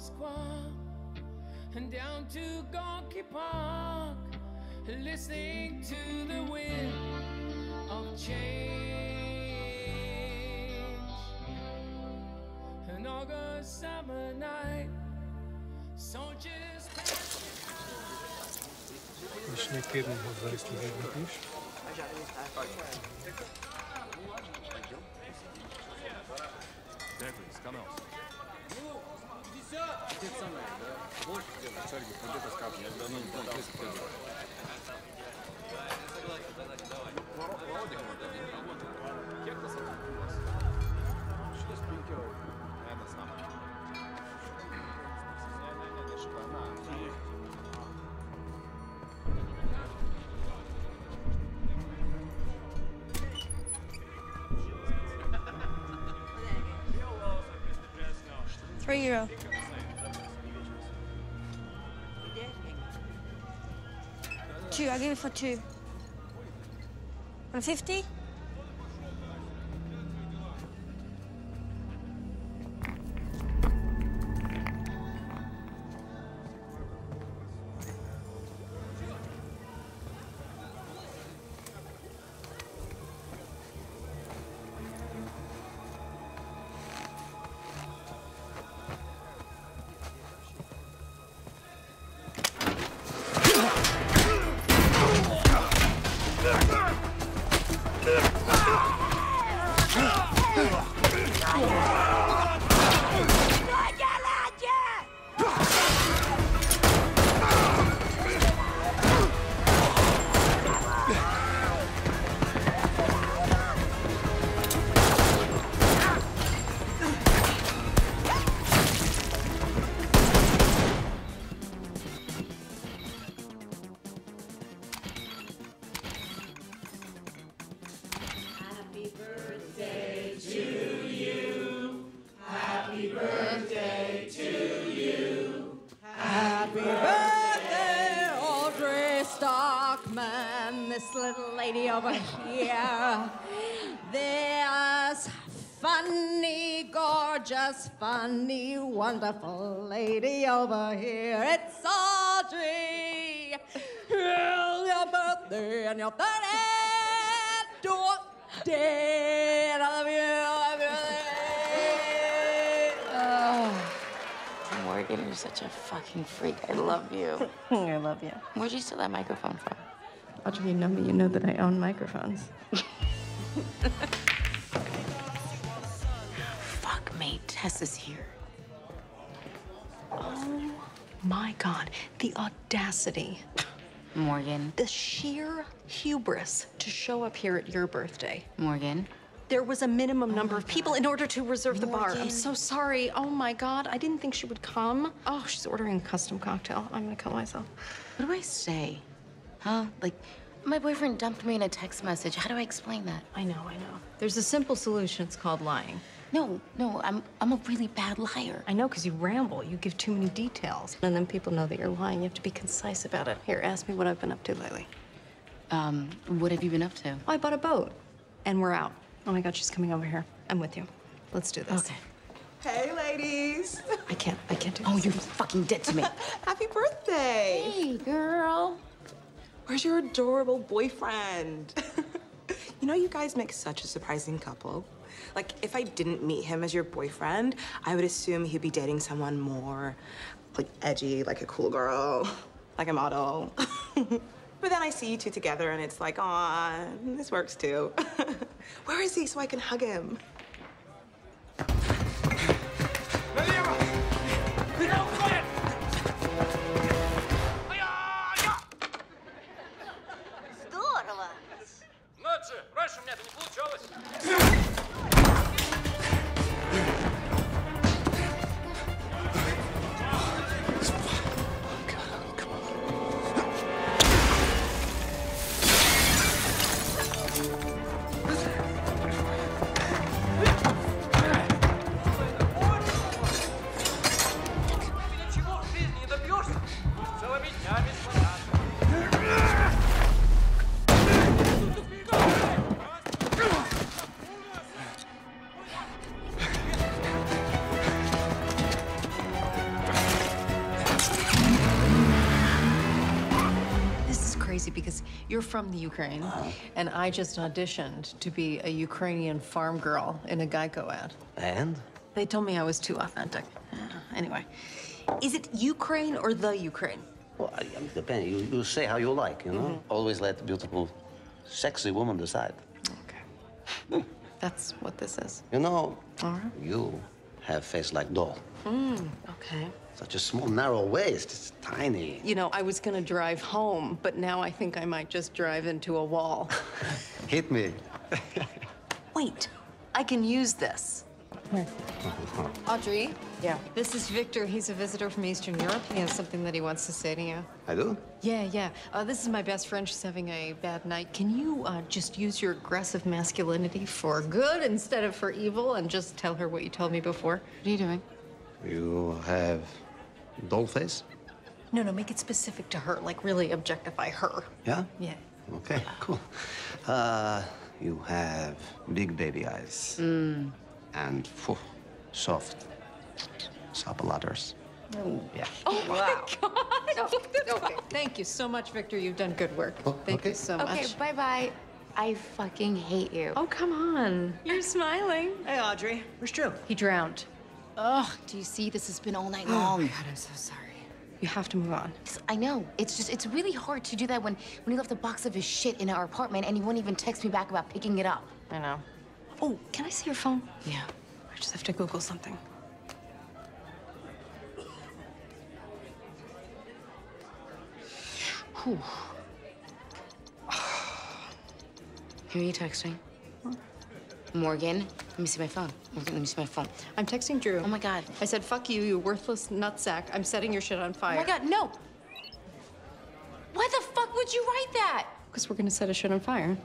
Square and down to Gorky Park, listening to the wind of change. An August summer night, soldiers Już nie kiedy chodzę z tym widzisz? Come out. Те самые, да. Больше где-то шарики победа с камнем. Я давно не пытался прыгать. Да, я согласен, давай, давай. Володя кому-то не работал. Кем ты сам? Что с пинкером? Это сам. Это шпана. Three euro. I'll give it for two. One fifty. Birthday and your 30th day. I love you. I love you. Oh. Morgan, you're such a fucking freak. I love you. I love you. Where'd you steal that microphone from? Audrey, you know me. You know that I own microphones. Fuck, mate. Tess is here. Oh my God, the audacity, Morgan. the sheer hubris to show up here at your birthday. Morgan. There was a minimum oh number of people in order to reserve the bar. I'm so sorry. Oh my God, I didn't think she would come. Oh, she's ordering a custom cocktail. I'm gonna kill myself. What do I say? Huh? Like, my boyfriend dumped me in a text message. How do I explain that? I know, I know. There's a simple solution. It's called lying. No, no, I'm I'm a really bad liar. I know, because you ramble. You give too many details. And then people know that you're lying. You have to be concise about it. Here, ask me what I've been up to lately. Um, what have you been up to? Oh, I bought a boat, and we're out. Oh my God, she's coming over here. I'm with you. Let's do this. Okay. Hey, ladies. I can't. I can't do this. Oh, you're fucking dead to me. Happy birthday. hey, girl. Where's your adorable boyfriend? you know, you guys make such a surprising couple. Like, if I didn't meet him as your boyfriend, I would assume he'd be dating someone more, like, edgy, like a cool girl, like a model. but then I see you two together and it's like, aw, this works too. Where is he so I can hug him? Здорово! Надо же, раньше у меня это не получалось. From the Ukraine, and I just auditioned to be a Ukrainian farm girl in a Geico ad. And? They told me I was too authentic. Anyway, is it Ukraine or the Ukraine? Well, I, I mean, depend. You, you say how you like, you know? Always let the beautiful, sexy woman decide. Okay. That's what this is. You know, All right. you have face like doll. Mm, okay. Such a small, narrow waist. It's tiny. You know, I was gonna drive home, but now I think I might just drive into a wall. Hit me. Wait, I can use this. Where? Audrey? Yeah. This is Victor. He's a visitor from Eastern Europe. He has something that he wants to say to you. I do? Yeah, yeah. Uh, this is my best friend. She's having a bad night. Can you uh, just use your aggressive masculinity for good instead of for evil and just tell her what you told me before? What are you doing? You have doll face? No, no, make it specific to her. Like, really objectify her. Yeah? Yeah. Okay, cool. Uh, you have big baby eyes. Mm. And phew, soft supple udders. Yeah. Oh, my God. okay. Thank you so much, Victor. You've done good work. Thank okay. you so much. Okay, bye bye. I fucking hate you. Oh, come on. You're smiling. Hey, Audrey. Where's Drew? He drowned. Ugh, do you see? This has been all night long. Oh my god, I'm so sorry. You have to move on. It's- I know. It's just, it's really hard to do that when, when he left a box of his shit in our apartment and he won't even text me back about picking it up. I know. Oh, can I see your phone? Yeah. I just have to Google something. Whew. Who are you texting? Morgan. Let me see my phone. Let me see my phone. I'm texting Drew. Oh my god. I said, fuck you, you worthless nutsack. I'm setting your shit on fire. Oh my god, no. Why the fuck would you write that? Because we're gonna set a shit on fire.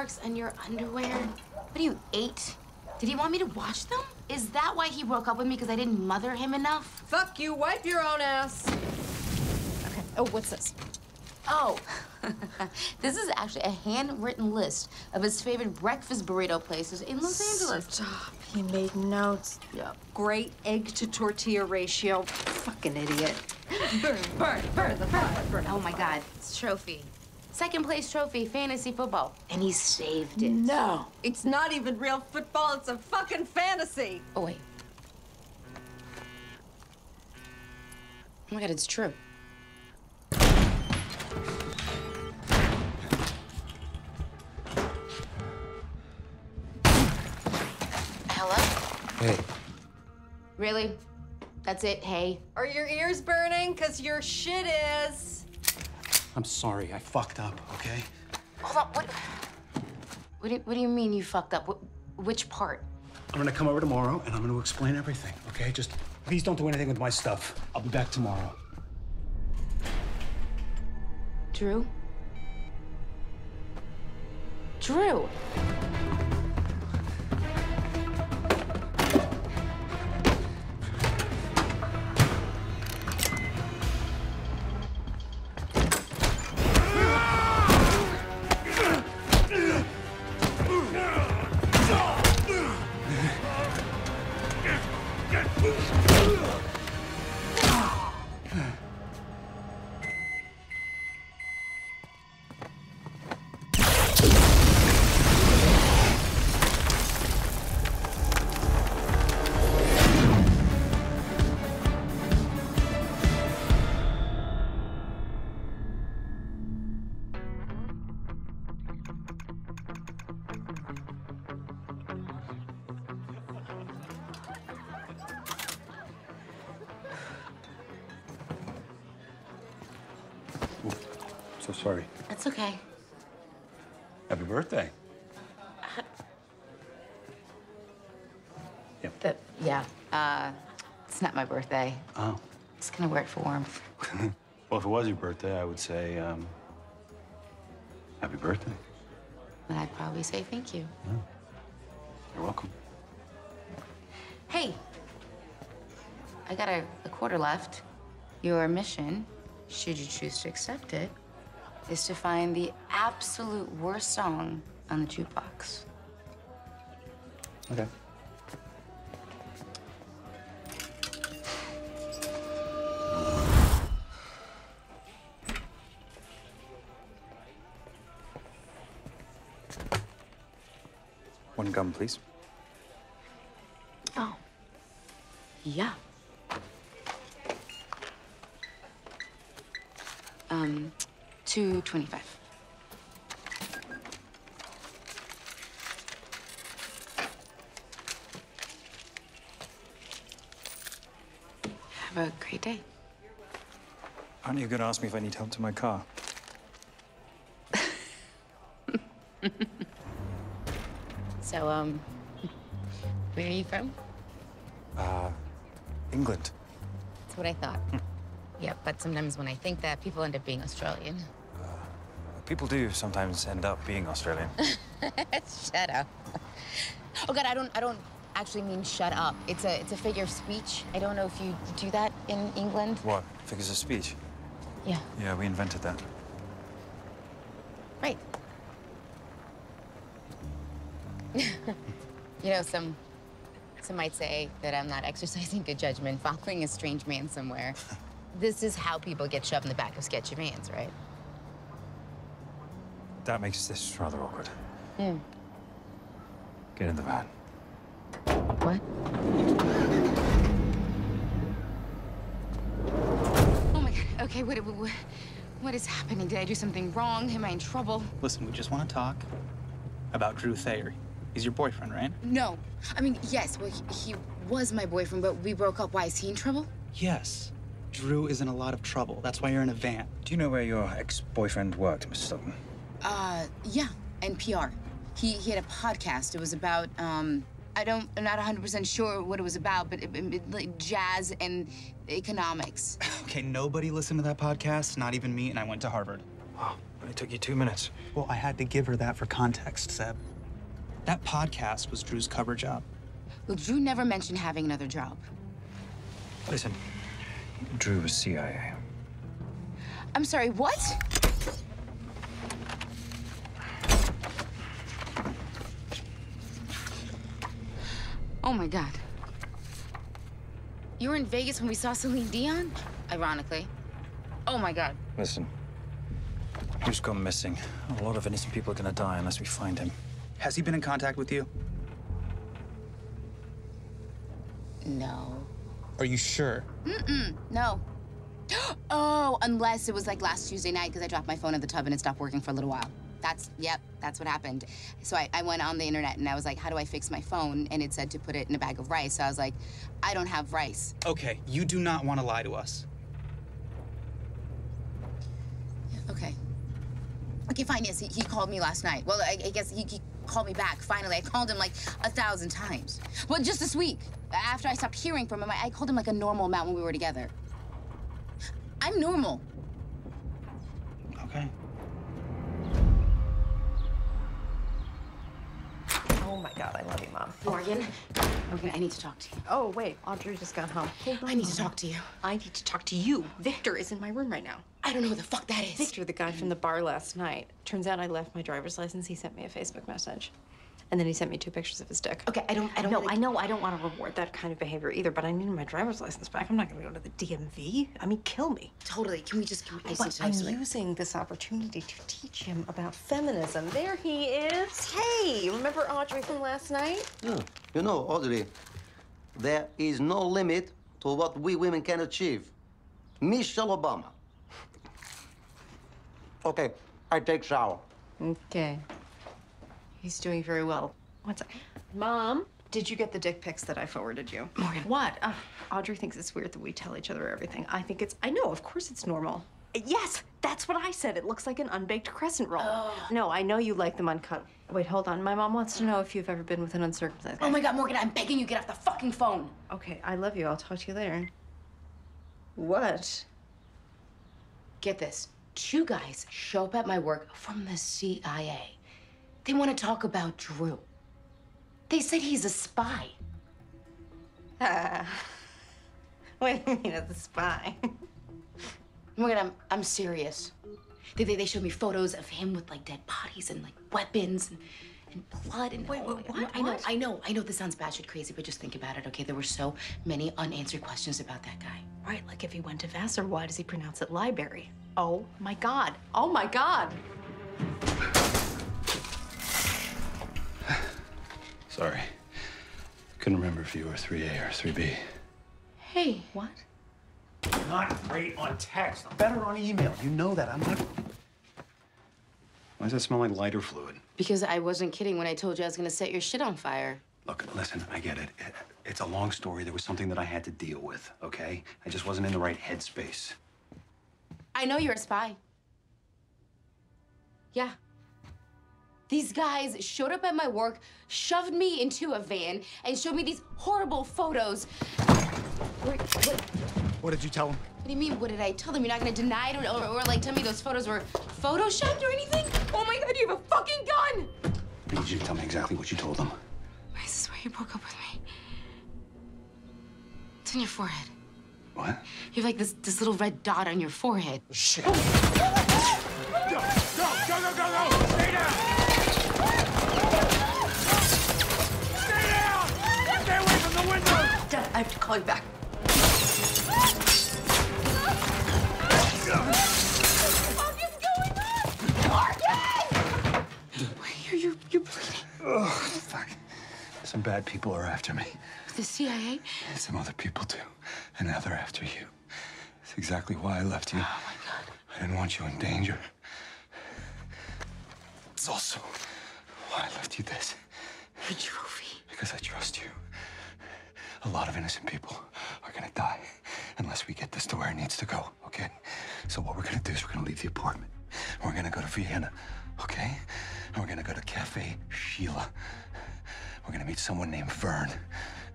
Marks on your underwear? What are you, eight? Did he want me to wash them? Is that why he broke up with me because I didn't mother him enough? Fuck you, wipe your own ass. Okay. Oh, what's this? Oh, this is actually a handwritten list of his favorite breakfast burrito places in Los Angeles. Stop. He made notes. Yep. Great egg to tortilla ratio. Fucking idiot. Burn, burn, burn the burn, burn. Oh my God, it's trophy. Second place trophy, fantasy football. And he saved it. No, it's not even real football. It's a fucking fantasy. Oh, wait. Oh my God, it's true. Hello? Hey, Really? That's it? Hey? Are your ears burning? Because your shit is. I'm sorry. I fucked up, okay? Hold on. What? What do, what do you mean you fucked up? Wh- which part? I'm gonna come over tomorrow and I'm gonna explain everything, okay? Just please don't do anything with my stuff. I'll be back tomorrow. Drew? Drew! Birthday. That, yeah. Uh, it's not my birthday. Oh. Just gonna wear it for warmth. Well, if it was your birthday, I would say, um, happy birthday. And I'd probably say thank you. You're welcome. Hey, I got a, a quarter left. Your mission, should you choose to accept it, is to find the absolute worst song on the jukebox. Okay. One gum, please. Oh. Yeah. Um, 225. Have a great day. Aren't you going to ask me if I need help to my car? So, um, where are you from? Uh, England. That's what I thought. yeah, but sometimes when I think that, people end up being Australian. People do sometimes end up being Australian. shut up. Oh God, I don't, I don't actually mean shut up. It's a, it's a figure of speech. I don't know if you do that in England. what? Figures of speech? Yeah. Yeah, we invented that. Right. you know, some, some might say that I'm not exercising good judgment, following a strange man somewhere. this is how people get shoved in the back of sketchy vans, right? That makes this rather awkward. Hmm. Get in the van. What? Oh my God. Okay, what, what, what is happening? Did I do something wrong? Am I in trouble? Listen, we just want to talk about Drew Thayer. He's your boyfriend, right? No. I mean, yes, well, he, he was my boyfriend, but we broke up. Why? Is he in trouble? Yes. Drew is in a lot of trouble. That's why you're in a van. Do you know where your ex-boyfriend worked, Miss Sutton? Yeah, NPR. He, he had a podcast. It was about, um, I don't, I'm not 100% sure what it was about, but it, it, it- like jazz and economics. Okay, nobody listened to that podcast, not even me, and I went to Harvard. Oh, it took you two minutes. Well, I had to give her that for context, Seb. That podcast was Drew's cover job. Well, Drew never mentioned having another job. Listen, Drew was CIA. I'm sorry, what? Oh my God. You were in Vegas when we saw Celine Dion? Ironically. Oh my God. Listen, Who's gone missing. A lot of innocent people are gonna die unless we find him. Has he been in contact with you? No. Are you sure? Mm-mm, no. Oh, unless it was like last Tuesday night because I dropped my phone in the tub and it stopped working for a little while. That's, yep, that's what happened. So I, I went on the internet and I was like, how do I fix my phone? And it said to put it in a bag of rice. So I was like, I don't have rice. Okay, you do not want to lie to us. Okay. Okay, fine, yes, he, he called me last night. Well, I, I guess he, he called me back, finally. I called him like a thousand times. Well, just this week, after I stopped hearing from him, I, I called him like a normal amount when we were together. I'm normal. Okay. Oh my God, I love you, Mom. Morgan, Morgan, I need to talk to you. Oh, wait, Audrey just got home. I need to talk to you. I need to talk to you. Victor is in my room right now. I don't know who the fuck that is. Victor, the guy from the bar last night. Turns out I left my driver's license. He sent me a Facebook message. And then he sent me two pictures of his dick. Okay, I don't, I don't No, really- I know I don't want to reward that kind of behavior either, but I need my driver's license back. I'm not going to go to the DMV. I mean, kill me. Totally. Can we just, can we, I just But need to I'm talk using this opportunity to teach him about feminism. There he is. Hey, remember Audrey from last night? Yeah. You know, Audrey, there is no limit to what we women can achieve. Michelle Obama. Okay, I take shower. Okay. He's doing very well. What's that? Mom, did you get the dick pics that I forwarded you? Morgan. What? Uh, Audrey thinks it's weird that we tell each other everything. I think it's, I know, of course it's normal. Yes, that's what I said. It looks like an unbaked crescent roll. No, I know you like them uncut. Wait, hold on. My mom wants to know if you've ever been with an uncircumcised guy. Oh my God, Morgan, I'm begging you, get off the fucking phone. Okay, I love you. I'll talk to you later. What? Get this. Two guys show up at my work from the CIA. They want to talk about Drew. They said he's a spy. Uh, what do you mean as a spy? Oh I'm, I'm serious. They, they, they showed me photos of him with like dead bodies and like weapons and, and blood and. Wait, wait, my what? I know, What? I know, I know this sounds batshit crazy, but just think about it, okay? There were so many unanswered questions about that guy. Right, like if he went to Vassar, why does he pronounce it library? Oh my god. Oh my god. Sorry. Couldn't remember if you were 3A or 3B. Hey, what? Not great on text. I'm better on email. You know that. I'm not. Why does that smell like lighter fluid? Because I wasn't kidding when I told you I was gonna set your shit on fire. Look, listen, I get it. It- It's a long story. There was something that I had to deal with, okay? I just wasn't in the right headspace. I know you're a spy. Yeah. These guys showed up at my work, shoved me into a van, and showed me these horrible photos. Wait, what, What did you tell them? what do you mean? What did I tell them? You're not gonna deny it or, or, or like tell me those photos were photoshopped or anything? Oh my god, you have a fucking gun! I need you to tell me exactly what you told them. Why is this why you broke up with me? It's on your forehead. What? You have like this this little red dot on your forehead. Shit. Go, have to call you back. You're, you're, you're bleeding. Oh, fuck. Some bad people are after me. The CIA? And some other people too. And now they're after you. That's exactly why I left you. Oh my god. I didn't want you in danger. It's also why I left you this. Your trophy. Because I trust you. A lot of innocent people are gonna die unless we get this to where it needs to go, okay? So what we're gonna do is we're gonna leave the apartment. And we're gonna go to Vienna, okay? And we're gonna go to Cafe Sheila. We're gonna meet someone named Vern.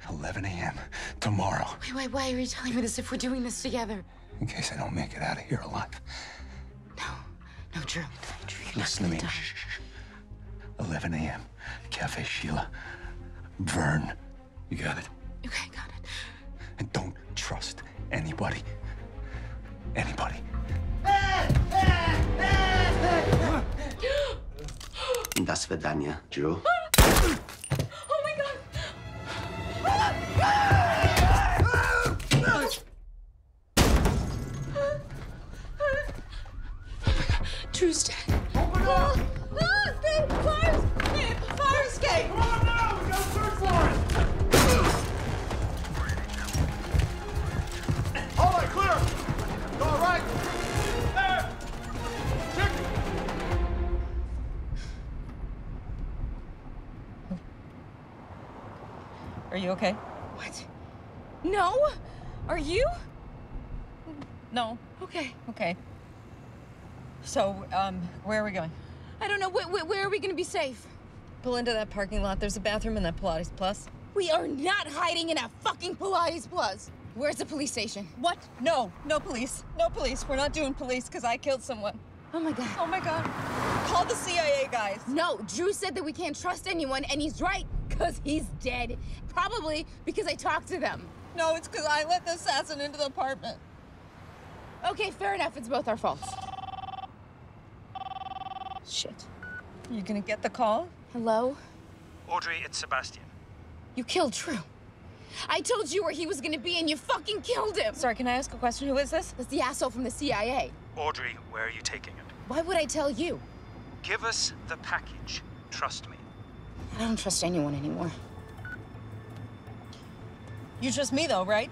11 a.m. tomorrow. Wait, wait, why are you telling me this if we're doing this together? In case I don't make it out of here alive. No, Drew. Drew, Listen to me. shh, shh. 11 a.m. Cafe Sheila. Vern. You got it? Okay, got it. And don't trust anybody. Anybody. До свидания, Drew. Oh my god! Drew's Okay. So, um, where are we going? I don't know. Where, where, where are we gonna be safe? Pull into that parking lot. There's a bathroom in that Pilates Plus. We are not hiding in a fucking Pilates Plus. Where's the police station? What? No, no police. No police. We're not doing police because I killed someone. Oh my god. Oh my god. Call the CIA guys. No, Drew said that we can't trust anyone, and he's right, because he's dead. Probably because I talked to them. No, it's because I let the assassin into the apartment. Okay, fair enough. It's both our faults. Shit. You gonna get the call? Hello? Audrey, it's Sebastian. You killed Drew. I told you where he was gonna be, and you fucking killed him. Sorry, can I ask a question? Who is this? That's the asshole from the CIA. Audrey, where are you taking it? Why would I tell you? Give us the package. Trust me. I don't trust anyone anymore. You trust me though, right?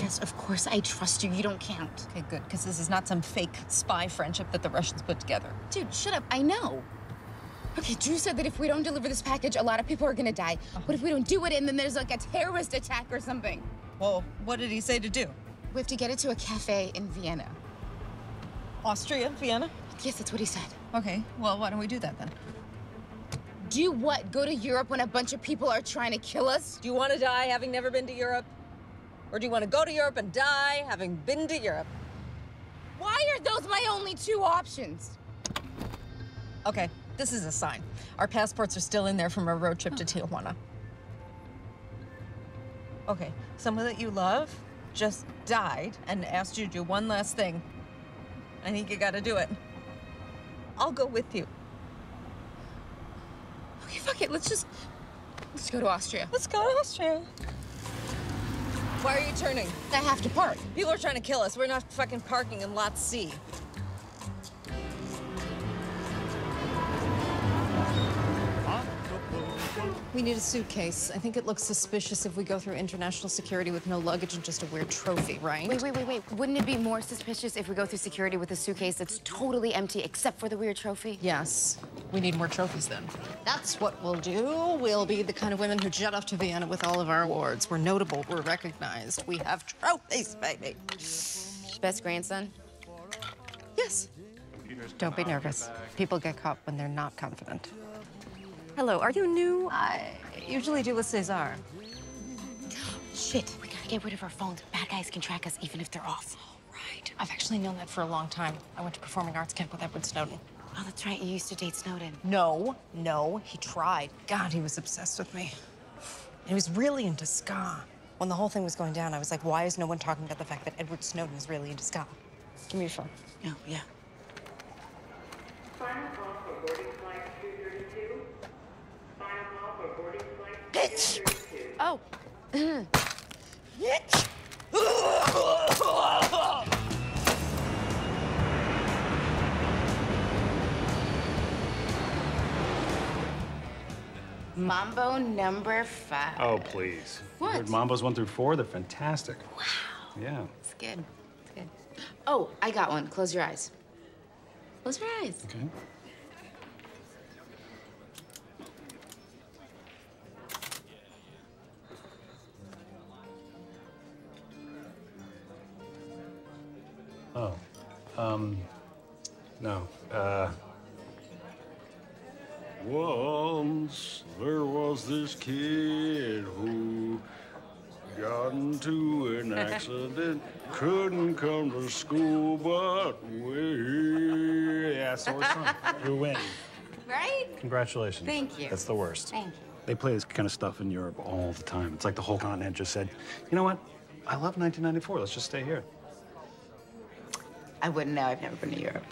Yes, of course I trust you. You don't count. Okay, good, because this is not some fake spy friendship that the Russians put together. Dude, shut up. I know. Okay, Drew said that if we don't deliver this package, a lot of people are gonna die. Uh-huh. What if we don't do it and then there's like a terrorist attack or something? Well, what did he say to do? We have to get it to a cafe in Vienna. Austria, Vienna? Yes, that's what he said. Okay, well, why don't we do that then? Do what? Go to Europe when a bunch of people are trying to kill us? Do you want to die having never been to Europe? Or do you want to go to Europe and die having been to Europe? Why are those my only two options? Okay, this is a sign. Our passports are still in there from our road trip to Tijuana. Okay, someone that you love just died and asked you to do one last thing. I think you gotta do it. I'll go with you. Okay, fuck it. Let's just let's go to Austria. Let's go to Austria. Why are you turning? I have to park. People are trying to kill us. We're not fucking parking in lot C. We need a suitcase. I think it looks suspicious if we go through international security with no luggage and just a weird trophy, right? Wait, wait, wait, wait. Wouldn't it be more suspicious if we go through security with a suitcase that's totally empty except for the weird trophy? Yes. We need more trophies then. That's what we'll do. We'll be the kind of women who jet off to Vienna with all of our awards. We're notable, we're recognized. We have trophies, baby. Best grandson? Yes. Don't be nervous. People get caught when they're not confident. Hello, are you new? I usually do with Cesar. Shit, we gotta get rid of our phones. Bad guys can track us even if they're off. Right. I've actually known that for a long time. I went to performing arts camp with Edward Snowden. Oh, that's right. You used to date Snowden. No, no, he tried. God, he was obsessed with me. And he was really into ska. When the whole thing was going down, I was like, why is no one talking about the fact that Edward Snowden is really into ska? Give me your phone. Oh, yeah. Bitch! Oh. Bitch! Mambo number five. Oh, please. What? heard Mambos one through four? They're fantastic. Wow. Yeah. It's good. It's good. Oh, I got one. Close your eyes. Close your eyes. Okay. Um. No. Uh. Once there was this kid who got into an accident, couldn't come to school, but we. Yeah, so we're strong. You win. Right? Congratulations. Thank you. That's the worst. Thank you. They play this kind of stuff in Europe all the time. It's like the whole continent just said, you know what? I love 1994. Let's just stay here. I wouldn't know. I've never been to Europe.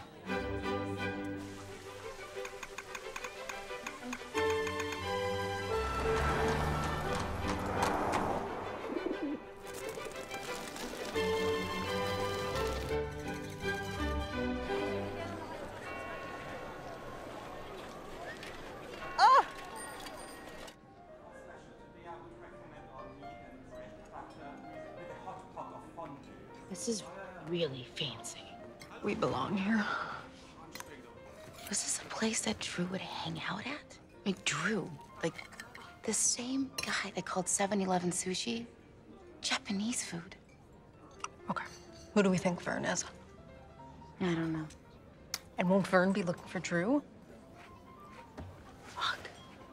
Like the same guy that called 7-Eleven sushi Japanese food. Okay. Who do we think Vern is? I don't know. And won't Vern be looking for Drew? Fuck.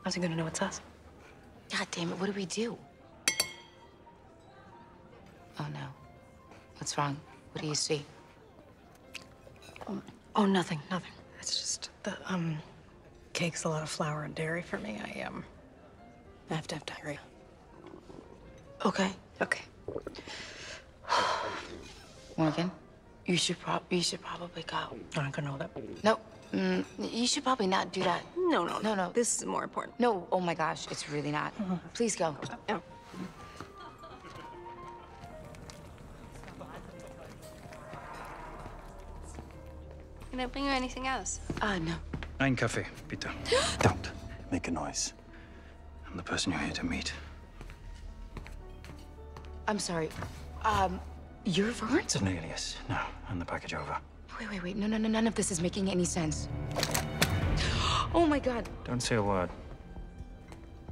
How's he gonna know it's us? God damn it, what do we do? Oh no. What's wrong? What do you see? Oh, nothing, nothing. It's just the, um, cake's a lot of flour and dairy for me. I, um, I have to have diarrhea. Okay. Okay. Morgan, you should prob you should probably go. I'm not gonna know that. No, mm, you should probably not do that. No, no, no, no. This is more important. No, oh my gosh, it's really not. Please go. No. Can I bring you anything else? Uh, no. Ein Kaffee, bitte. Don't make a noise. I'm the person you're here to meet. I'm sorry. Um, you're Vern? It's an alias. No, hand the package over. Wait, wait, wait. No, no, no. None of this is making any sense. Oh my god. Don't say a word.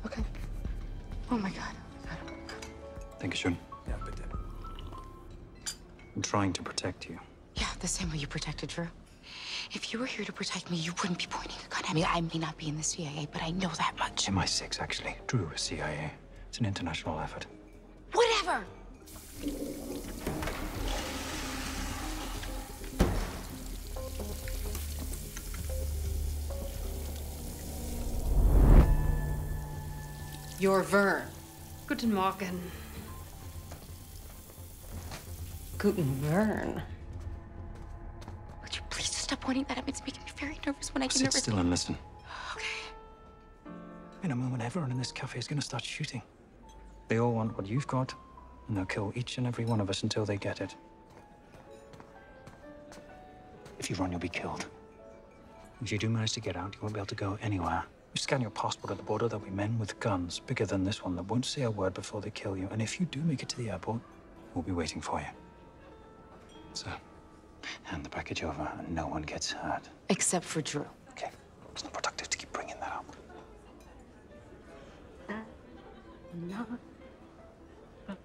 Okay. Oh my god. Thank you, schön. Yeah, bitte. I'm trying to protect you. Yeah, the same way you protected Drew. If you were here to protect me, you wouldn't be pointing a gun at me. I may not be in the CIA, but I know that much. MI6, actually. Drew is CIA. It's an international effort. Whatever. You're Vern. Guten Morgen. Guten Bern. Stop pointing that at me? It's making me very nervous when I get Sit nervous. still and listen. Okay. In a moment, everyone in this cafe is going to start shooting. They all want what you've got, and they'll kill each and every one of us until they get it. If you run, you'll be killed. If you do manage to get out, you won't be able to go anywhere. You scan your passport at the border, there'll be men with guns bigger than this one that won't say a word before they kill you. And if you do make it to the airport, we'll be waiting for you. So, hand the package over, and no one gets hurt. Except for Drew. Okay. It's not productive to keep bringing that up. No. The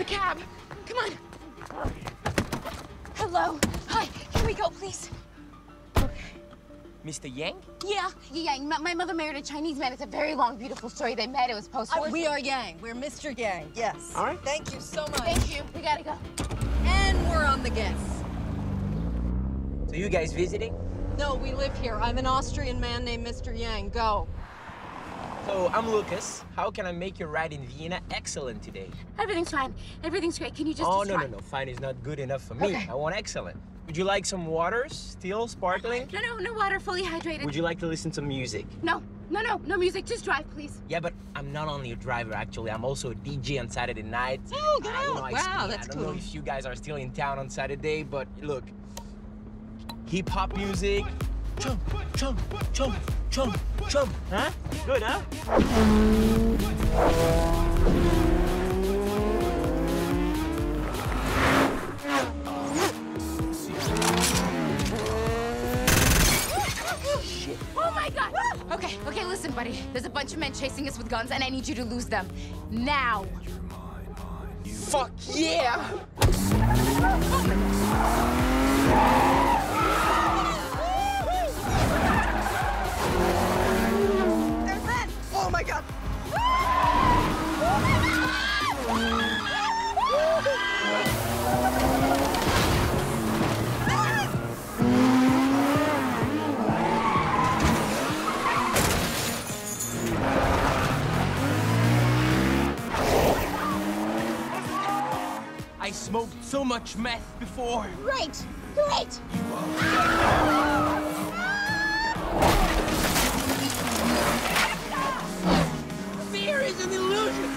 The cab. Come on. Hello. Hi. Here we go, please. Mr. Yang? Yeah, yeah. My, my mother married a Chinese man. It's a very long, beautiful story. They met. It was post Uh, we are Yang. We're Mr. Yang. Yes. All right. Thank you so much. Thank you. We gotta go. And we're on the guess. So you guys visiting? No, we live here. I'm an Austrian man named Mr. Yang. Go. So I'm Lucas. How can I make your ride in Vienna excellent today? Everything's fine. Everything's great. Can you just oh no no no, fine is not good enough for me. Okay. I want excellent. Would you like some water? Still sparkling? No, no, no water. Fully hydrated. Would you like to listen to music? No, no, no, no music. Just drive, please. Yeah, but I'm not only a driver actually. I'm also a DJ on Saturday nights. Oh, get Uh, you know, out. I Wow, speak- that's I don't know if you guys are still in town on Saturday, but look, hip hop music. Chum, chum, chum, chum, chum. Huh? Good, huh? Oh my god! Okay, okay, listen, buddy. There's a bunch of men chasing us with guns, and I need you to lose them. Now. Fuck yeah! My god! I smoked so much meth before. Great! Great! Fear is an illusion.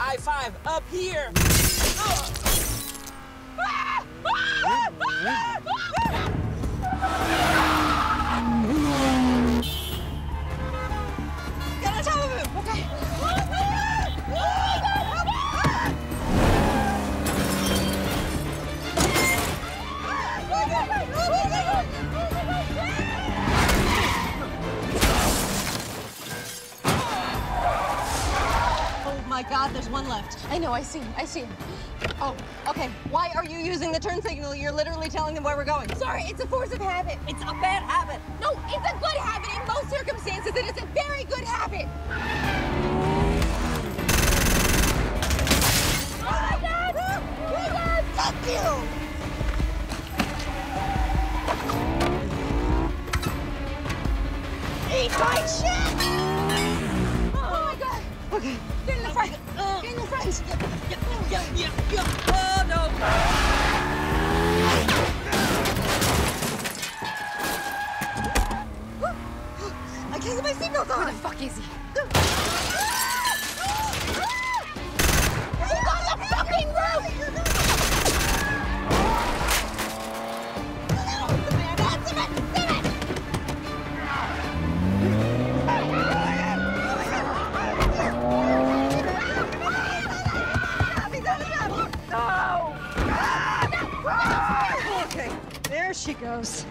I five up here. one left. I know, I see him, I see him. Oh, okay. Why are you using the turn signal? You're literally telling them where we're going. Sorry, it's a force of habit. It's a bad habit. No, it's a good habit in most circumstances. It is a very good habit. Oh my God! Oh my God! Fuck you! Eat my shit! Oh my God! Okay. Get in the front! Uh, get in the front! Oh no! I can't get my seatbelt on! Where the fuck is he? Ah! Ah! Ah! He's on the fucking roof! She goes.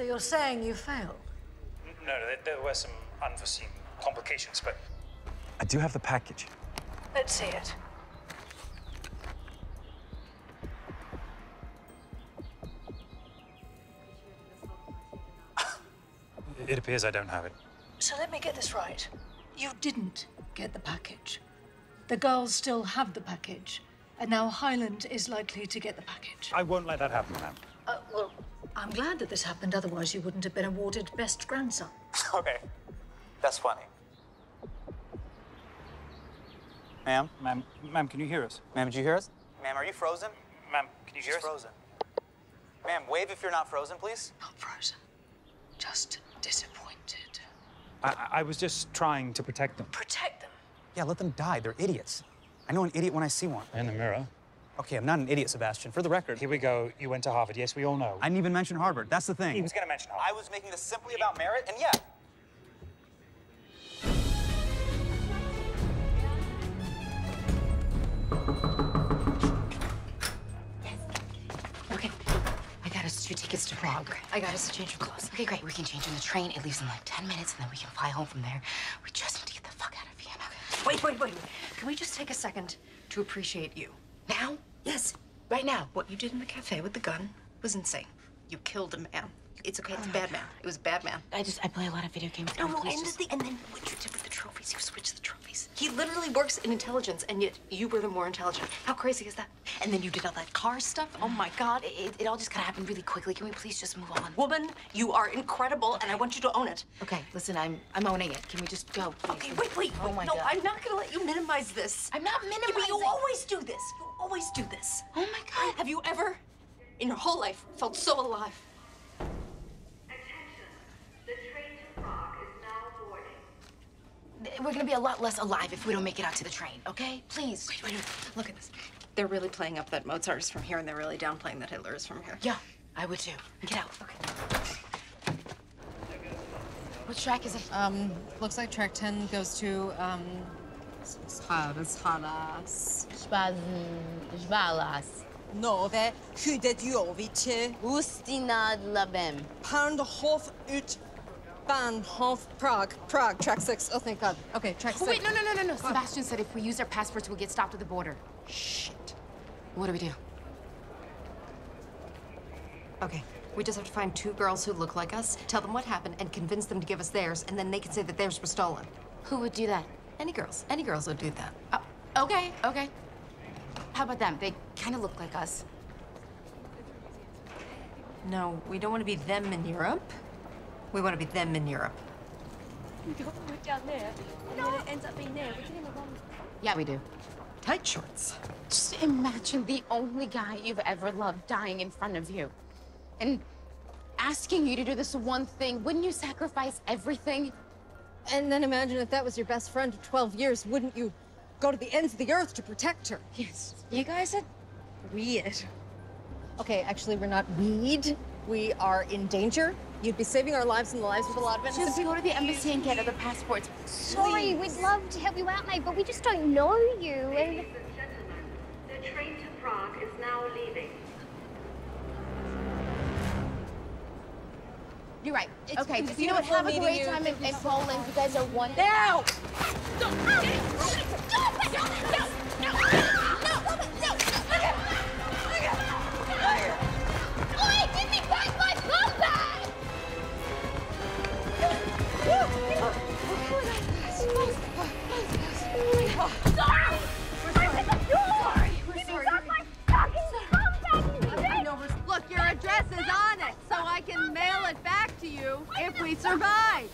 So you're saying you failed? No, there, there were some unforeseen complications, but I do have the package. Let's see it. It appears I don't have it. So let me get this right. You didn't get the package. The girls still have the package, and now Highland is likely to get the package. I won't let that happen, ma'am. Uh, well, I'm glad that this happened, otherwise, you wouldn't have been awarded Best Grandson. okay. That's funny. Ma'am? Ma'am, ma'am, can you hear us? Ma'am, did you hear us? Ma'am, are you frozen? Ma'am, can you hear She's us? frozen. Ma'am, wave if you're not frozen, please. Not frozen. Just disappointed. I, I- I was just trying to protect them. Protect them. Yeah, let them die. They're idiots. I know an idiot when I see one. In the mirror. Okay, I'm not an idiot, Sebastian. For the record. Here we go. You went to Harvard. Yes, we all know. I didn't even mention Harvard. That's the thing. He was going to mention Harvard. I was making this simply about merit, and yeah. Okay. I got us two tickets to Prague. I got us to change of clothes. Okay, great. We can change on the train. It leaves in like 10 minutes, and then we can fly home from there. We just need to get the fuck out of Vienna. Wait, wait, wait. Can we just take a second to appreciate you? Now? Yes, right now. What you did in the cafe with the gun was insane. You killed a man. It's okay. It's a bad man. It was a bad man. I just I play a lot of video games. No, no, and, just- the, and then what you did with the trophies, you switched the trophies. He literally works in intelligence, and yet you were the more intelligent. How crazy is that? And then you did all that car stuff. Oh my God. It, it all just kind of happened really quickly. Can we please just move on? Woman, you are incredible, and I want you to own it. Okay, listen, I'm I'm owning it. Can we just go? Please? Okay, wait, wait. Oh my no, God. I'm not gonna let you minimize this. I'm not minimizing. you always do this. You always do this. Oh my God. Have you ever, in your whole life, felt so alive? We're gonna be a lot less alive if we don't make it out to the train. Okay, please. Wait, wait, wait. Look at this. They're really playing up that Mozart is from here, and they're really downplaying that Hitler is from here. Yeah, I would too. Get out. Okay. Which track is it? Um, looks like track 10 goes to, um, Spadas, Halas. Žvalas. Nove, Hudedjovice. Ustina Labem. Bahnhof ut Bahnhof Prague. Prague, track six. Oh, thank God. Okay, track Oh, six. wait, no, no, no, no, no. Sebastian said if we use our passports, we'll get stopped at the border. Shit. What do we do? Okay, we just have to find two girls who look like us, tell them what happened, and convince them to give us theirs, and then they can say that theirs were stolen. Who would do that? Any girls. Any girls would do that. Oh, okay, okay. How about them? They kind of look like us. No, we don't want to be them in Europe. We want to be them in Europe. We don't want down there, and then it ends up being there. We're getting the wrong. Yeah, we do. Tight shorts. Just imagine the only guy you've ever loved dying in front of you. And asking you to do this one thing. Wouldn't you sacrifice everything? And then imagine if that was your best friend of 12 years, wouldn't you go to the ends of the earth to protect her? Yes. You guys are weird. Okay, actually, we're not weed. We are in danger. You'd be saving our lives and the lives of a lot of innocent Just go to the embassy and get other passports. Please. Sorry, we'd love to help you out, mate, but we just don't know you. And The train to Prague is now leaving. You're right. It's- okay, you know what? Have a great time in, in Poland. You guys are one. Now! give to you if we survive.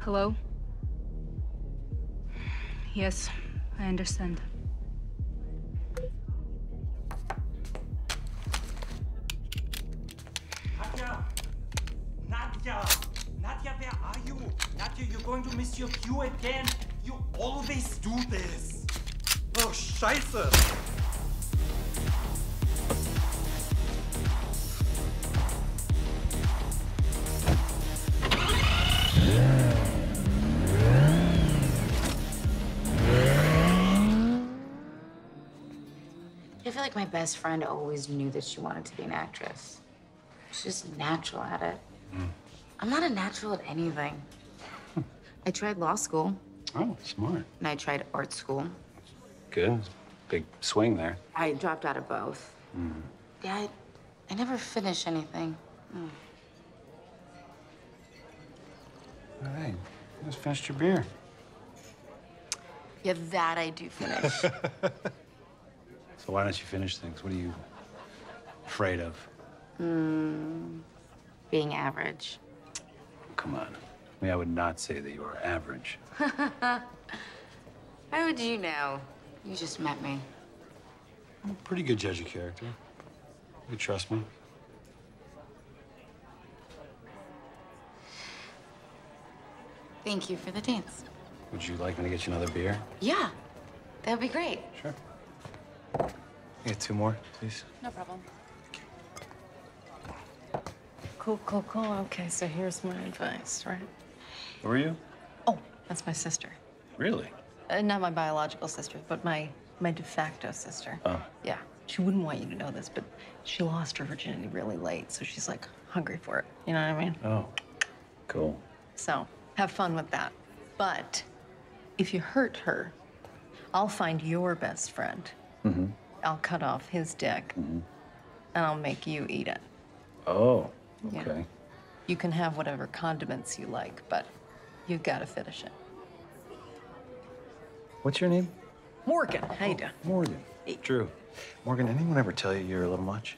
Hello? Yes, I understand. Nadja! Nadja! Nadja, where are you? Nadja, you're going to miss your cue again. You always do this. Oh, scheiße! I feel like my best friend always knew that she wanted to be an actress. She's just natural at it. I'm not a natural at anything. I tried law school Oh, smart. and I tried art school. Good. Big swing there. I dropped out of both. Mm. Yeah, I, I never finished anything. Mm. All right. Just finished your beer. Yeah, that I do finish. So why don't you finish things? What are you afraid of? Hmm, being average. Come on. I mean, I would not say that you are average. How would you know? You just met me. I'm a pretty good judge of character. You trust me. Thank you for the dance. Would you like me to get you another beer? Yeah, that'd be great. Sure. Get two more, please. No problem. cool, cool, cool. Okay, so here's my advice, right? Who are you? Oh, that's my sister. Really? Uh, not my biological sister, but my my de facto sister. Oh. Yeah. She wouldn't want you to know this, but she lost her virginity really late, so she's like hungry for it. You know what I mean? Oh. Cool. So have fun with that. But if you hurt her, I'll find your best friend. Mm-hmm. I'll cut off his dick, and I'll make you eat it. Oh. Yeah. Okay. You can have whatever condiments you like, but you've got to finish it. What's your name? Morgan, how you doing? Morgan. Drew. Morgan, anyone ever tell you you're a little much?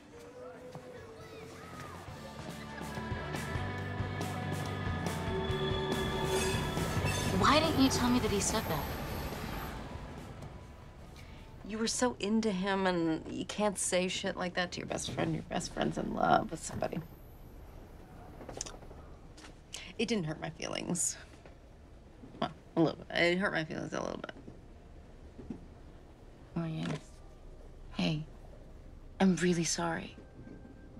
Why didn't you tell me that he said that? You were so into him, and you can't say shit like that to your best friend. Your best friend's in love with somebody. It didn't hurt my feelings. Well, a little bit. It hurt my feelings a little bit. Oh, Morgan. Hey, I'm really sorry.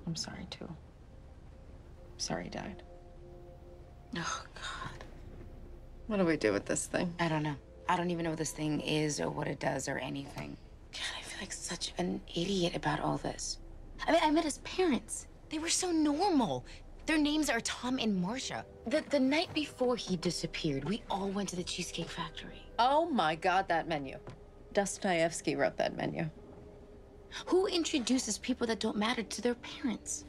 I'm sorry too. I'm sorry he died. Oh, God. What do we do with this thing? I don't know. I don't even know what this thing is or what it does or anything. God, I feel like such an idiot about all this. I mean, I met his parents. They were so normal. Their names are Tom and Marcia. The, the night before he disappeared, we all went to the Cheesecake Factory. Oh my God, that menu. Dostoevsky wrote that menu. Who introduces people that don't matter to their parents?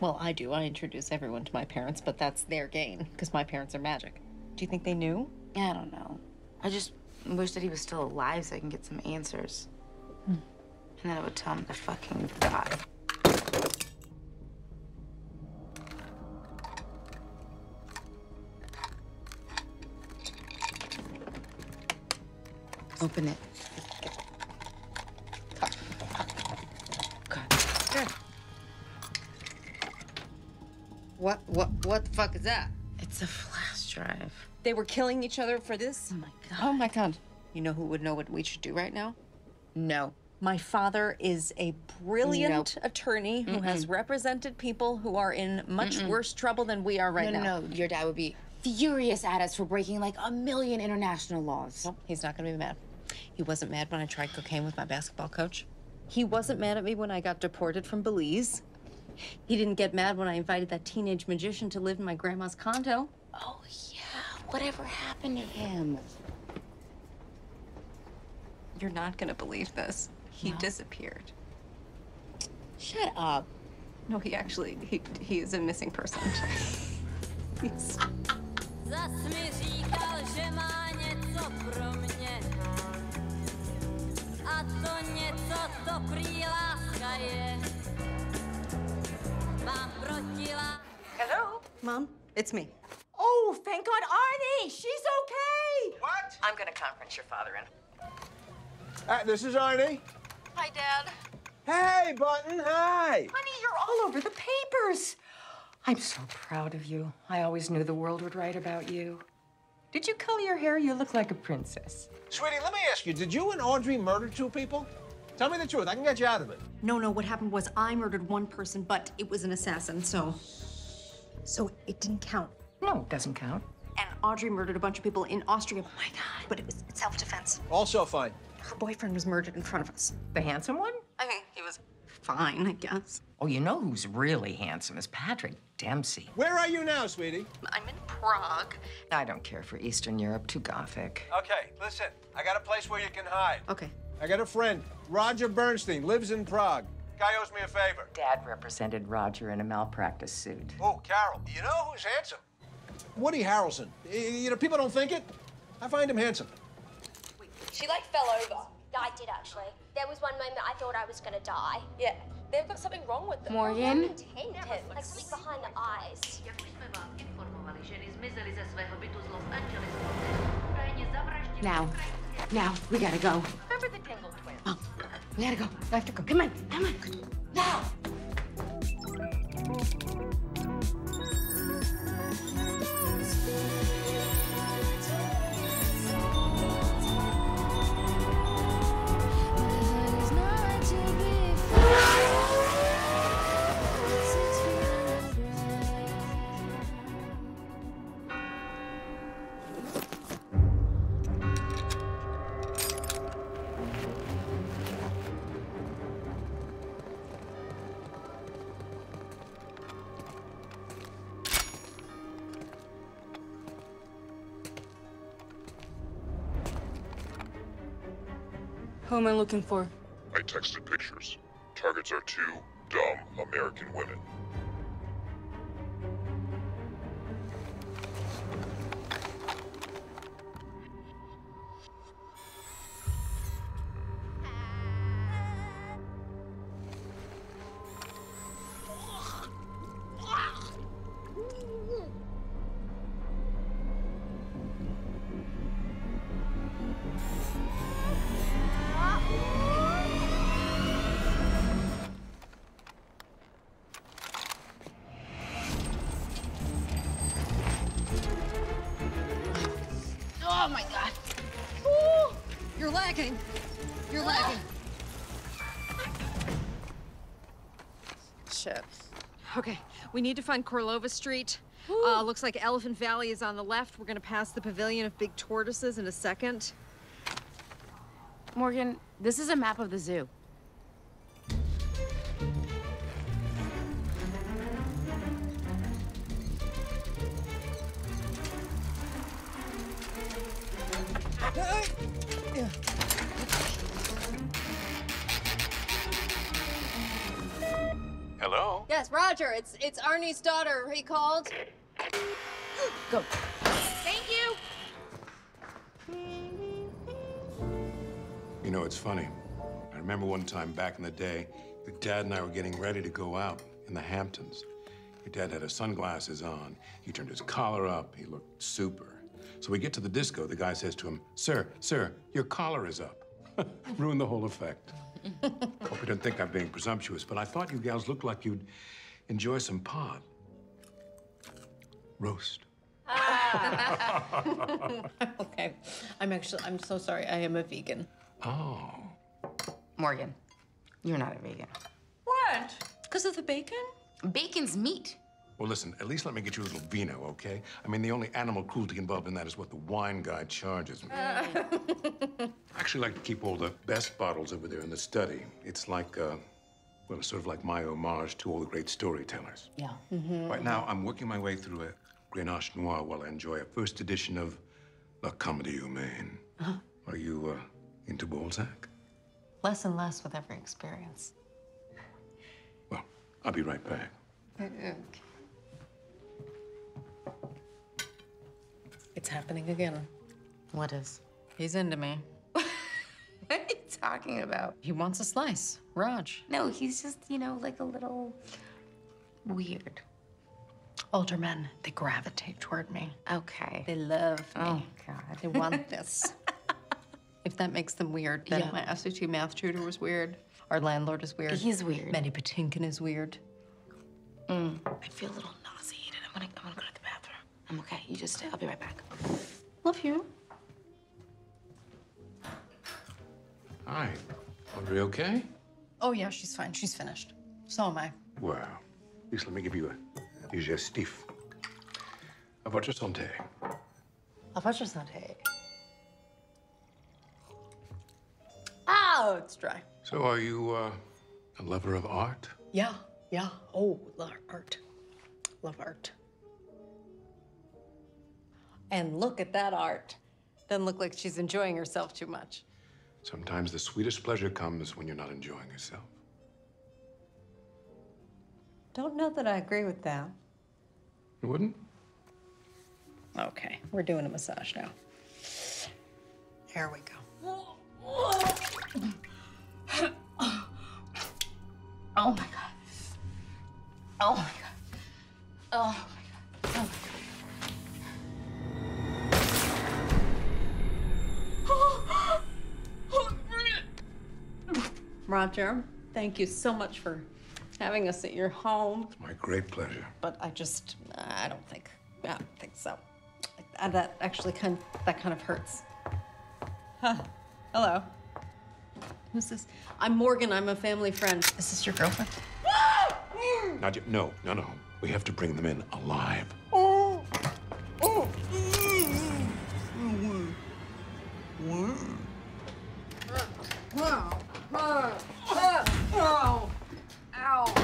Well, I do. I introduce everyone to my parents, but that's their gain because my parents are magic. Do you think they knew? I don't know. I just wish that he was still alive so I can get some answers. Hmm. And then I would tell him to fucking die. Open it. What? What? What the fuck is that? It's a flash drive. They were killing each other for this? Oh my god. Oh my god. You know who would know what we should do right now? No. My father is a brilliant Nope. attorney who has represented people who are in much worse trouble than we are right no, now. no, no. Your dad would be furious at us for breaking like a million international laws. Nope, he's not gonna be mad. He wasn't mad when I tried cocaine with my basketball coach. He wasn't mad at me when I got deported from Belize. He didn't get mad when I invited that teenage magician to live in my grandma's condo. Oh, yeah. Whatever happened to him? You're not gonna believe this. He No. disappeared. Shut up. No, he actually he he is a missing person. He's Zas mi říkal, že má něco pro mě. A to něco to prý láska je. Mám proti lá- Hello? Mom, it's me. Oh, thank God, Arnie! She's okay! What? I'm gonna conference your father in. Uh, this is Arnie. Hi, Dad. Hey, Button. Hi. Honey, you're all over the papers. I'm so proud of you. I always knew the world would write about you. Did you color your hair? You look like a princess. Sweetie, let me ask you, did you and Audrey murder two people? Tell me the truth. I can get you out of it. No, no, what happened was I murdered one person, but it was an assassin, so. So it didn't count. No, it doesn't count. And Audrey murdered a bunch of people in Austria. Oh my God. But it was self defense. Also fine. Her boyfriend was murdered in front of us. The handsome one? I mean, he was fine, I guess. Oh, you know who's really handsome is Patrick Dempsey. Where are you now, sweetie? I'm in Prague. I don't care for Eastern Europe, too gothic. Okay, listen. I got a place where you can hide. Okay. I got a friend, Roger Bernstein, lives in Prague. Guy owes me a favor. Dad represented Roger in a malpractice suit. Oh, Carol. You know who's handsome? Woody Harrelson. You know, people don't think it. I find him handsome. She like fell over. I did actually. There was one moment I thought I was gonna die. Yeah, they've got something wrong with them. Morgan? Intended, like something behind the eyes. Jak my jsme vás informovali, ženy zmizely ze svého bytu z Los Angeles. Údajně zavraždili Now. Now, we gotta go. Remember the Tingle twins? Oh, we gotta go. We have to go. Come on, come on. Now. Don't stay. Am I looking for? I texted pictures. Targets are two dumb American women. We need to find Karlova Street. Uh, looks like Elephant Valley is on the left. We're gonna pass the Pavilion of Big Tortoises in a second. Morgan, this is a map of the zoo. Yes, Roger. It's it's Arnie's daughter. He called. Go. Thank you. You know, it's funny. I remember one time back in the day, your dad and I were getting ready to go out in the Hamptons. Your dad had his sunglasses on. He turned his collar up. He looked super. So we get to the disco. The guy says to him, Sir, sir, your collar is up. Ruined the whole effect. Hope you don't think I'm being presumptuous, but I thought you gals looked like you'd enjoy some pot. Roast. okay. I'm actually I'm so sorry. I am a vegan. Oh. Morgan, you're not a vegan. What? Because of the bacon? Bacon's meat. Well, listen, at least let me get you a little vino, okay? I mean, the only animal cruelty involved in that is what the wine guy charges me. I actually like to keep all the best bottles over there in the study. It's like, uh, well, it's sort of like my homage to all the great storytellers. Yeah. Right now, I'm working my way through a Grenache Noir while I enjoy a first edition of La Comédie Humaine. Uh-huh. Are you uh, into Balzac? Less and less with every experience. Well, I'll be right back. It's happening again. What is? He's into me. What are you talking about? He wants a slice. Raj. No, he's just, you know, like a little weird. Older men, they gravitate toward me. Okay. They love me. Oh, God. They want this. if that makes them weird, then Yeah. my SAT math tutor was weird. Our landlord is weird. He's weird. Mandy Patinkin is weird. Mm. I feel a little nauseated. I'm gonna, I'm gonna go to the bathroom. I'm okay. You just stay. I'll be right back. Love you. Hi. Audrey okay? Oh, yeah, she's fine. She's finished. So am I. Well, at least let me give you a digestif. A votre santé. A votre santé. Oh, it's dry. So, are you uh, a lover of art? Yeah, yeah. Oh, love art. Love art. And look at that art. Doesn't look like she's enjoying herself too much. Sometimes the sweetest pleasure comes when you're not enjoying yourself. Don't know that I agree with that. You wouldn't? Okay, we're doing a massage now. Here we go. Oh my god. Oh my god. Oh my god. Oh Roger, thank you so much for having us at your home. It's My great pleasure. But I just, I don't think, I don't think so. Uh, that actually kind, that kind of hurts. Huh. Hello. Who's this? I'm Morgan. I'm a family friend. Is this your girlfriend? Not yet. No, no, no. We have to bring them in alive. Oh. Oh. Wow. Uh, ow. Ow.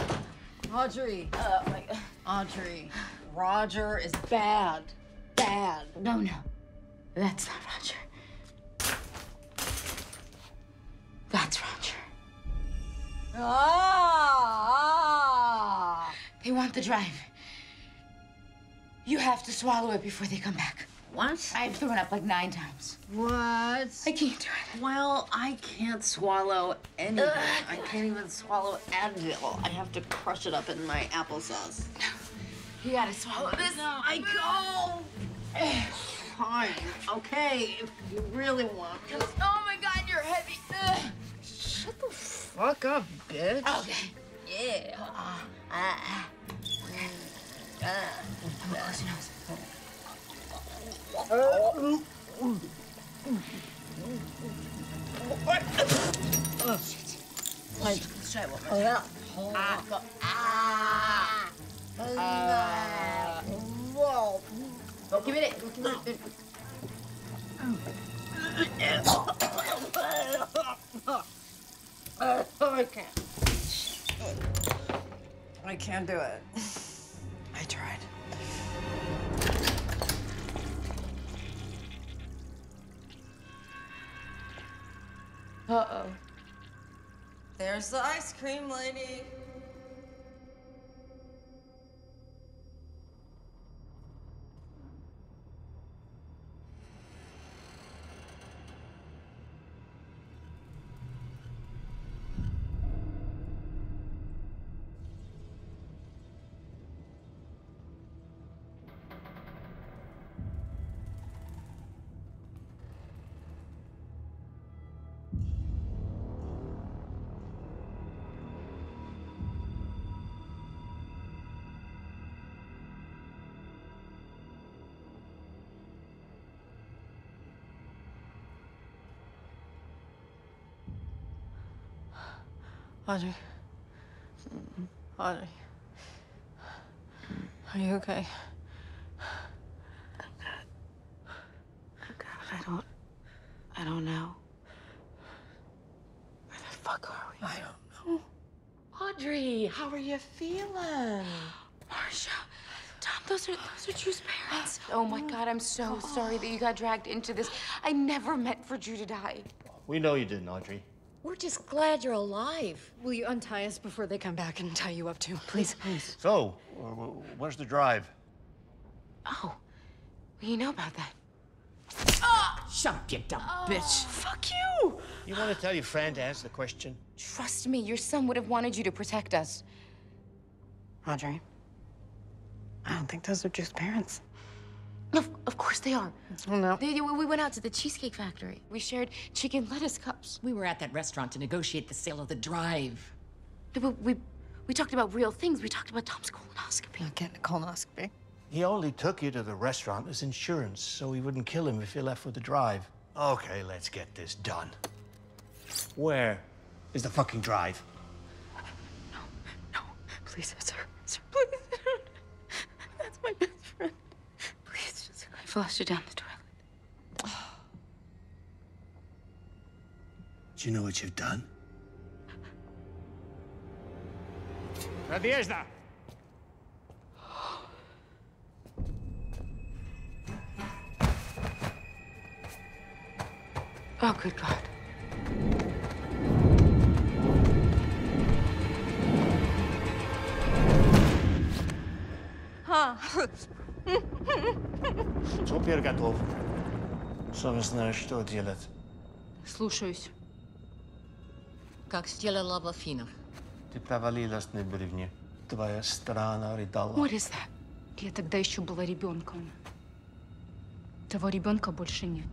Audrey. Uh, Audrey. Roger is bad. Bad. No, no. That's not Roger. That's Roger. Ah. They want the drive. You have to swallow it before they come back. What? I've thrown up like nine times. What? I can't do it. Well, I can't swallow anything. I can't even swallow Advil. I have to crush it up in my applesauce. You gotta swallow this. No, I go. Fine. Okay, if you really want to. Oh my god, you're heavy. Ugh. Shut the fuck up, bitch. Okay. Yeah. Ah. Ah. Close your nose. Oh, shit. Let's try one more. Yeah. Ah. Whoa. Go give it it. Go give it I can't. I can't do it. I tried. Uh-oh. There's the ice cream lady. Audrey. Audrey. Are you okay? I don't. I don't know. Where the fuck are we? I don't know. Audrey, how are you feeling? Marcia, Tom, those are those are Drew's parents. Oh my God, I'm so sorry that you got dragged into this. I never meant for Drew to die. We know you didn't, Audrey. We're just glad you're alive. Will you untie us before they come back and tie you up too? Please. Please. So, uh, where's the drive? Oh, you know about that. Shut up, you dumb bitch. Fuck you! You want to tell your friend to answer the question? Trust me, your son would have wanted you to protect us. Audrey. I don't think those are Drew's parents. Of, of course they are. Oh, no. They- we went out to the Cheesecake Factory. We shared chicken lettuce cups. We were at that restaurant to negotiate the sale of the drive. We, we, we talked about real things. We talked about Tom's colonoscopy. Not getting a colonoscopy. He only took you to the restaurant as insurance, so he wouldn't kill him if you left with the drive. Okay, let's get this done. Where is the fucking drive? No, no, please, sir. Sir, please. That's my best friend. Please, just I flushed it down the toilet. Do you know what you've done? Nadezhda! Oh, good God. Huh. Теперь готов. Сам знаешь, что делать. Слушаюсь. Как сделала Лавлафинов. Ты повалилась на бревне. Твоя страна рыдала. That? Я тогда еще была ребенком. Того ребенка больше нет.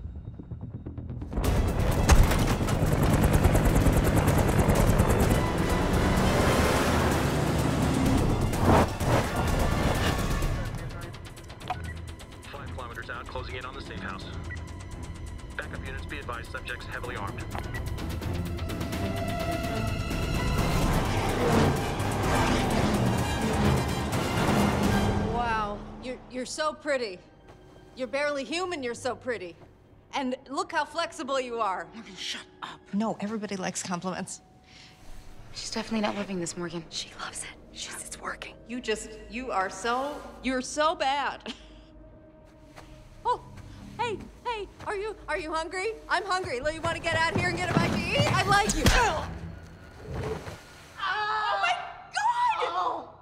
Pretty. You're barely human. You're so pretty, and look how flexible you are. Morgan, shut up. No, everybody likes compliments. She's definitely not living this, Morgan. She loves it. She's it's working. You just you are so you're so bad. oh, hey, hey, are you are you hungry? I'm hungry. You want to get out here and get a bite to eat? I like you. Oh my God! Oh.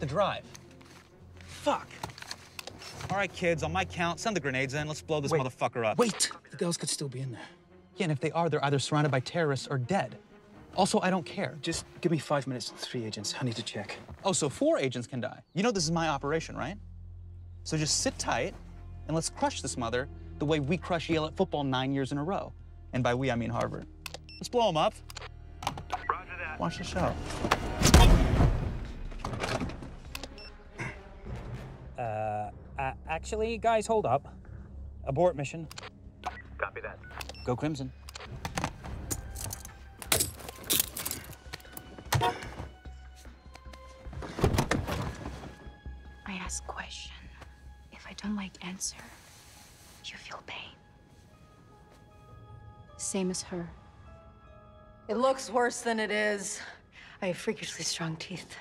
Drive. Fuck. All right, kids, on my count, send the grenades in. Let's blow this Wait. motherfucker up. Wait! The girls could still be in there. Yeah, and if they are, they're either surrounded by terrorists or dead. Also, I don't care. Just give me five minutes and three agents. I need to check. Oh, so four agents can die. You know this is my operation, right? So just sit tight and let's crush this mother the way we crush Yale at football nine years in a row. And by we, I mean Harvard. Let's blow them up. Roger that. Watch the show. Uh, uh, actually, guys, hold up. Abort mission. Copy that. Go Crimson. I ask question. If I don't like answer, you feel pain. Same as her. It looks worse than it is. I have freakishly strong teeth.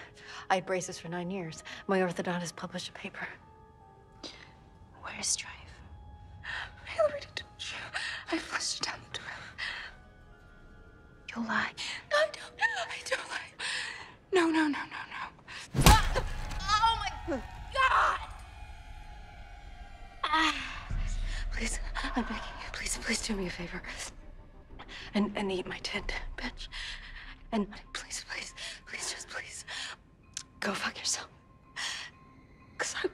I had braces for nine years. My orthodontist published a paper. Where's Strive? Hillary told you. I flushed it down the toilet. You'll lie. No, I don't. I don't lie. No, no, no, no, no. Oh my God! Ah. Please, I'm begging you. Please, please do me a favor. And and eat my tit, bitch. And please, please, please, just please, go fuck yourself. Cause I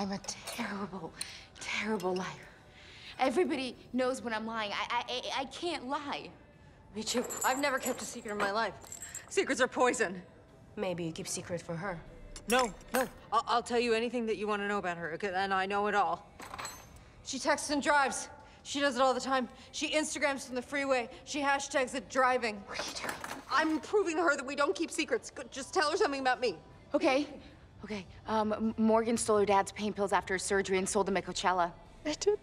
I'm a terrible, terrible liar. Everybody knows when I'm lying. I, I, I can't lie. Me too. I've never kept a secret in my life. Secrets are poison. Maybe you keep secret for her. No, no. I'll, I'll tell you anything that you want to know about her, okay? and I know it all. She texts and drives. She does it all the time. She Instagrams from the freeway. She hashtags it driving. What are you doing? I'm proving to her that we don't keep secrets. Just tell her something about me. Okay, okay. Um, Morgan stole her dad's pain pills after his surgery and sold them at Coachella. I did.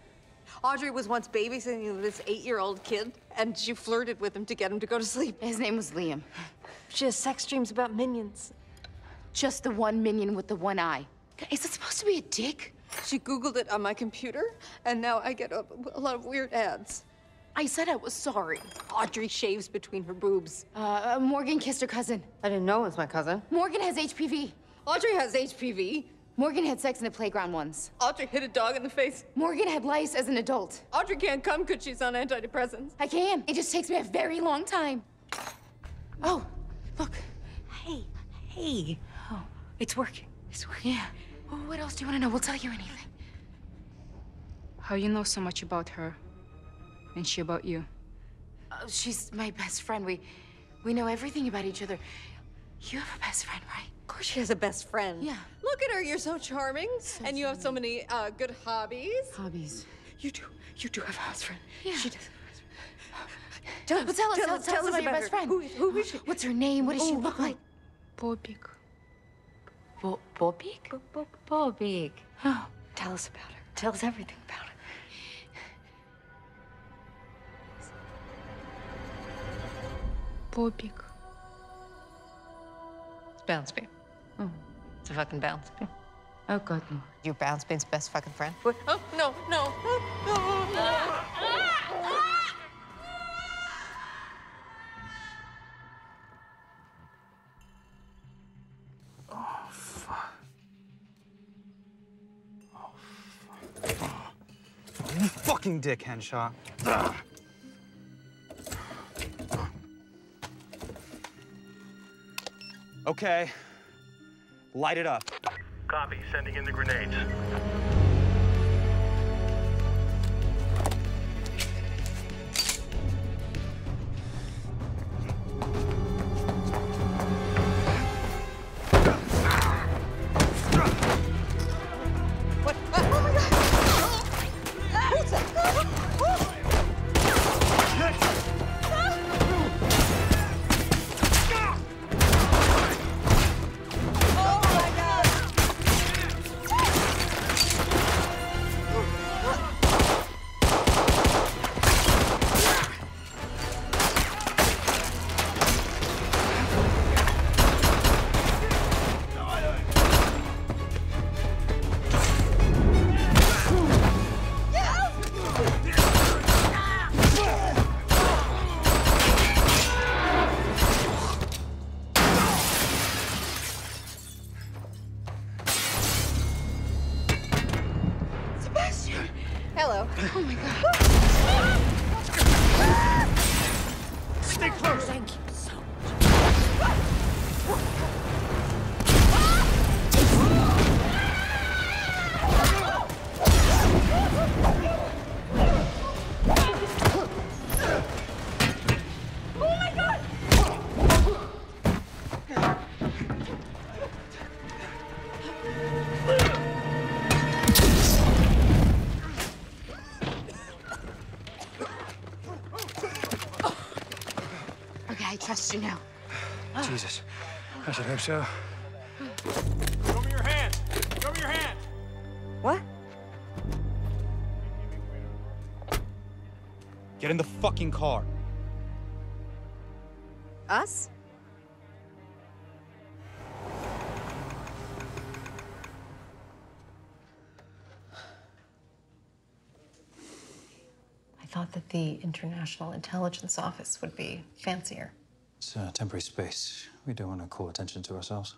Audrey was once babysitting this eight-year-old kid, and she flirted with him to get him to go to sleep. His name was Liam. She has sex dreams about minions. Just the one minion with the one eye. Is it supposed to be a dick? She Googled it on my computer, and now I get a, a lot of weird ads. I said I was sorry. Audrey shaves between her boobs. Uh, uh, Morgan kissed her cousin. I didn't know it was my cousin. Morgan has HPV. Audrey has HPV. Morgan had sex in a playground once. Audrey hit a dog in the face. Morgan had lice as an adult. Audrey can't come because she's on antidepressants. I can. It just takes me a very long time. Oh, look. Hey, hey. Oh, it's working. It's working. Yeah. Well, what else do you want to know? We'll tell you anything. How you know so much about her? And she about you? Uh, she's my best friend. We, we know everything about each other. You have a best friend, right? Of course she has a best friend. Yeah. Look at her, you're so charming. and you have so many uh, good hobbies. Hobbies. You do. You do have a best friend. Yeah. She does. Tell, but tell us, tell, us, tell us about your best her. friend. Who is, who is she? What's her name? What does she Oh, look like? Bobik. Bo- Bobik? Bobik. Oh, tell us about her. Tell us everything about her. Bobik. It's Bounce Beam. Oh. It's a fucking Bounce Beam. Oh, God, no. You're Bounce Beam's best fucking friend? What? Oh, no, no. Oh, fuck. Oh, fuck. Oh, you fucking dick, Henshaw. Ugh. Okay. Light it up. Copy. Sending in the grenades. I should hope so. Show me your hand. Show me your hand. What? Get in the fucking car. Us? I thought that the International Intelligence Office would be fancier. It's a temporary space. We don't want to call attention to ourselves.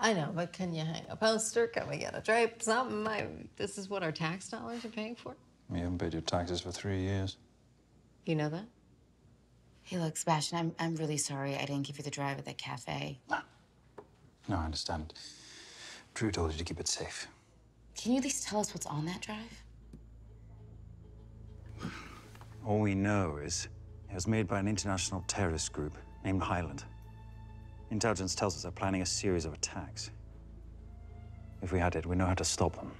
I know, but can you hang a poster? Can we get a drape? Something? I, this is what our tax dollars are paying for. We haven't paid your taxes for three years. You know that? Hey, look, Sebastian, I'm, I'm really sorry I didn't give you the drive at that cafe. No. No, I understand. Drew told you to keep it safe. Can you at least tell us what's on that drive? All we know is it was made by an international terrorist group named Highland. Intelligence tells us they're planning a series of attacks. If we had it, we know how to stop them.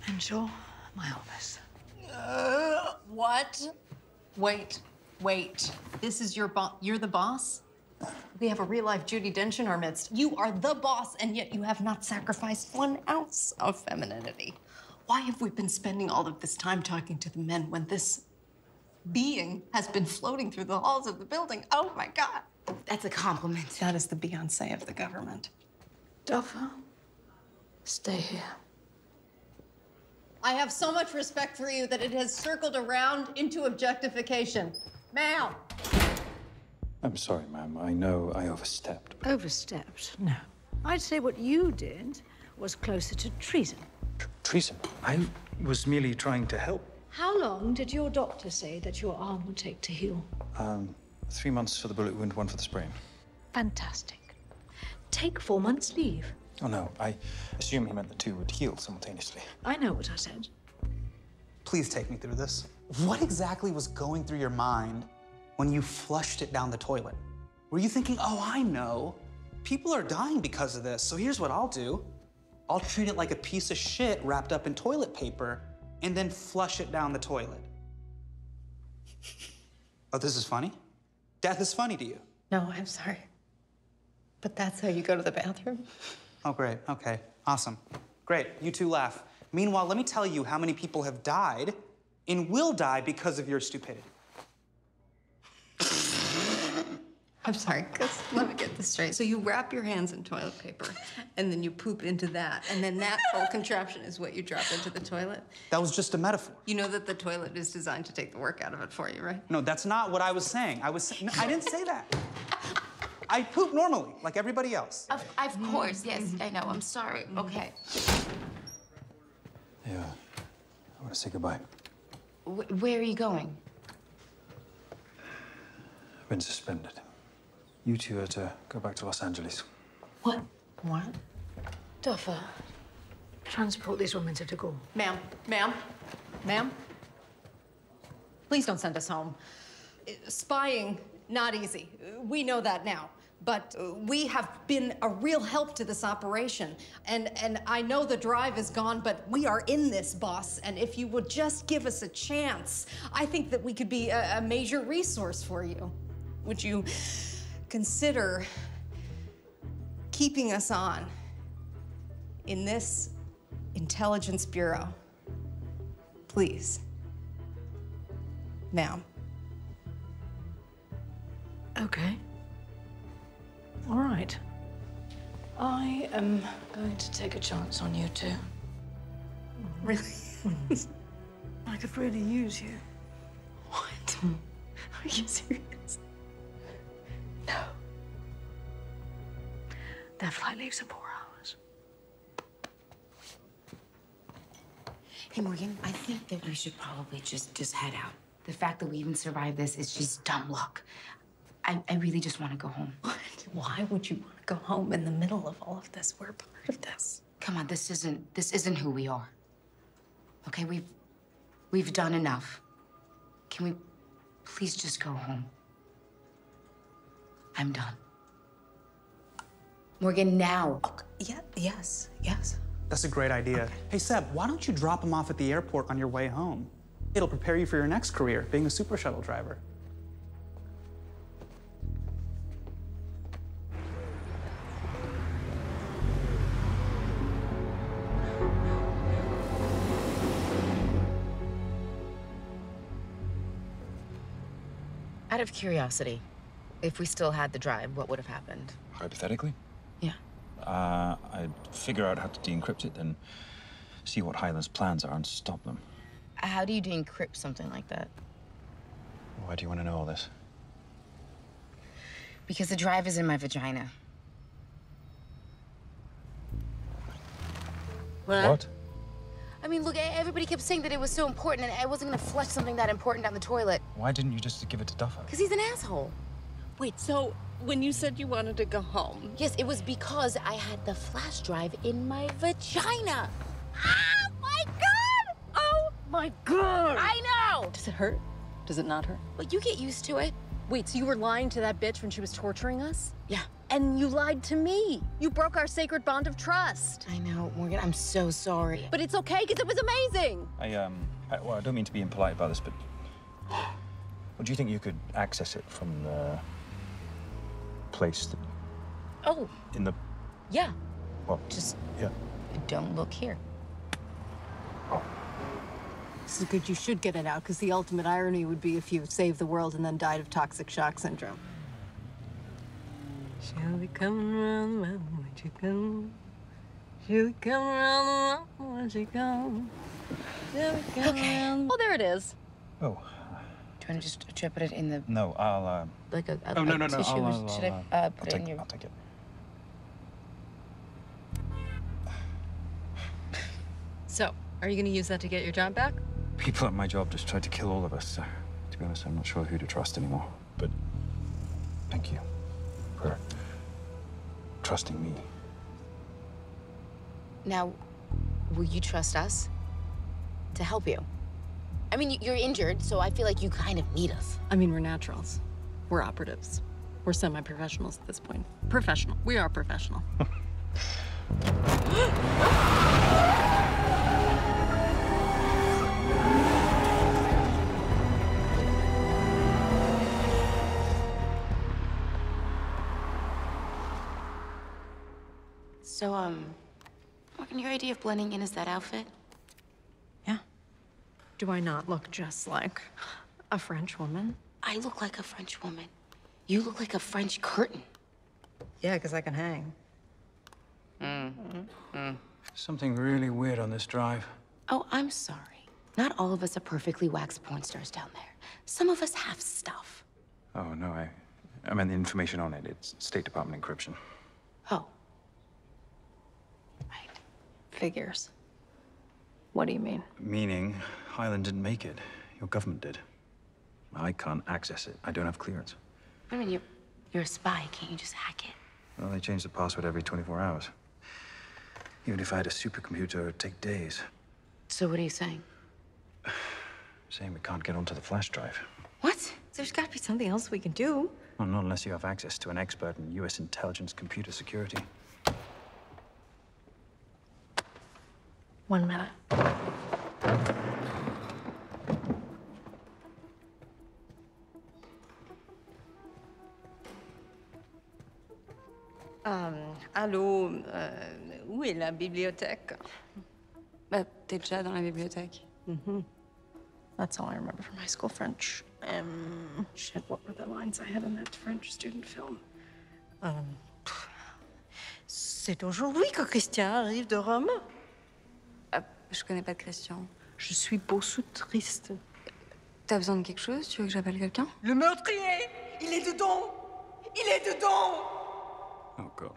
Henshaw, my office. Uh, what? Wait, wait. This is your boss. You're the boss? We have a real life Judi Dench in our midst. You are the boss, and yet you have not sacrificed one ounce of femininity. Why have we been spending all of this time talking to the men when this being has been floating through the halls of the building? Oh my God. That's a compliment. That is the Beyonce of the government. Duffer, stay here. I have so much respect for you that it has circled around into objectification. Ma'am. I'm sorry, ma'am. I know I overstepped. Overstepped? No. I'd say what you did was closer to treason. Treason. I was merely trying to help. How long did your doctor say that your arm would take to heal? Um, three months for the bullet wound, one for the sprain. Fantastic. Take four months' leave. Oh, no. I assume he meant the two would heal simultaneously. I know what I said. Please take me through this. What exactly was going through your mind when you flushed it down the toilet? Were you thinking, oh, I know. People are dying because of this, so here's what I'll do. I'll treat it like a piece of shit wrapped up in toilet paper and then flush it down the toilet. oh, this is funny? Death is funny to you? No, I'm sorry. But that's how you go to the bathroom? Oh, great. Okay. Awesome. Great. You two laugh. Meanwhile, let me tell you how many people have died and will die because of your stupidity. I'm sorry, because let me get this straight. So you wrap your hands in toilet paper, and then you poop into that, and then that whole contraption is what you drop into the toilet. That was just a metaphor. You know that the toilet is designed to take the work out of it for you, right? No, that's not what I was saying. I was saying, no, I didn't say that. I poop normally, like everybody else. Of, of course, yes, I know. I'm sorry. Mm-hmm. Okay. Yeah. I want to say goodbye. Wh- where are you going? I've been suspended. You two are to go back to Los Angeles. What? What? Duffer, transport these women to de Gaulle. Ma'am, ma'am, ma'am. Please don't send us home. Spying, not easy. We know that now. But we have been a real help to this operation. And, and I know the drive is gone, but we are in this, boss. And if you would just give us a chance, I think that we could be a, a major resource for you. Would you consider keeping us on in this intelligence bureau? Please. Ma'am. Okay. All right. I am going to take a chance on you two. Really? I could really use you. What? Are you serious? Their flight leaves in four hours. Hey, Morgan, I think that we should probably just just head out. The fact that we even survived this is just dumb luck. I, I really just want to go home. What? Why would you want to go home in the middle of all of this? We're part of this. Come on, this isn't this isn't who we are. Okay, we've we've done enough. Can we please just go home? I'm done. Morgan, now. Yeah, yes, yes. That's a great idea. Hey, Seb, why don't you drop him off at the airport on your way home? It'll prepare you for your next career, being a super shuttle driver. Out of curiosity, if we still had the drive, what would have happened? Hypothetically? Yeah. Uh, I'd figure out how to de-encrypt it, then see what Highland's plans are and stop them. How do you de-encrypt something like that? Why do you want to know all this? Because the drive is in my vagina. What? what? I mean, look, everybody kept saying that it was so important, and I wasn't gonna flush something that important down the toilet. Why didn't you just give it to Duffer? Because he's an asshole. Wait, so when you said you wanted to go home, Yes, it was because I had the flash drive in my vagina. Ah, my God! Oh my god! I know! Does it hurt? Does it not hurt? Well, you get used to it. Wait, so you were lying to that bitch when she was torturing us? Yeah. And you lied to me. You broke our sacred bond of trust. I know, Morgan. I'm so sorry. But it's okay because it was amazing. I, um, I, well, I don't mean to be impolite about this, but well, do you think you could access it from the place that, Oh, in the, yeah. well, Just yeah. don't look here. Oh. This is good. You should get it out because the ultimate irony would be if you saved the world and then died of toxic shock syndrome. She'll be coming around the mountain when she comes. She'll be coming around the mountain when she comes. She'll be coming Okay. around. Oh, there it is. Oh, Do you want to just should I put it in the no, I'll, uh, like a, a Oh, no, a no, no, tissue? I'll, I'll, should I'll, I uh, I'll put it take in your? I'll take it. So, are you going to use that to get your job back? People at my job just tried to kill all of us, so to be honest, I'm not sure who to trust anymore. But thank you for trusting me. Now, will you trust us to help you? I mean, you- you're injured, so I feel like you kind of need us. I mean, we're naturals. We're operatives. We're semi-professionals at this point. Professional. We are professional. So, um, Morgan, your idea of blending in is that outfit? Do I not look just like a French woman? I look like a French woman. You look like a French curtain. Yeah, because I can hang. Mm. Mm. Something really weird on this drive. Oh, I'm sorry. Not all of us are perfectly waxed porn stars down there. Some of us have stuff. Oh, no, I, I meant the information on it. It's State Department encryption. Oh, Right. Figures. What do you mean? Meaning, Highland didn't make it. Your government did. I can't access it. I don't have clearance. I mean, you're, you're a spy. Can't you just hack it? Well, they change the password every 24 hours. Even if I had a supercomputer, it would take days. So what are you saying? Saying we can't get onto the flash drive. What? There's got to be something else we can do. Well, not unless you have access to an expert in U.S. intelligence computer security. One minute. Um, allô, euh, où est la bibliothèque? Bah, t'es déjà dans la bibliothèque. Mhm. That's all I remember from high school French. Um, shit, what were the lines I had in that French student film? Um, c'est aujourd'hui que Christian arrive de Rome. Je connais pas de Christian. Je suis beaucoup triste. T'as besoin de quelque chose? Tu veux que j'appelle quelqu'un? Le meurtrier, il est dedans. Il est dedans. Oh, God.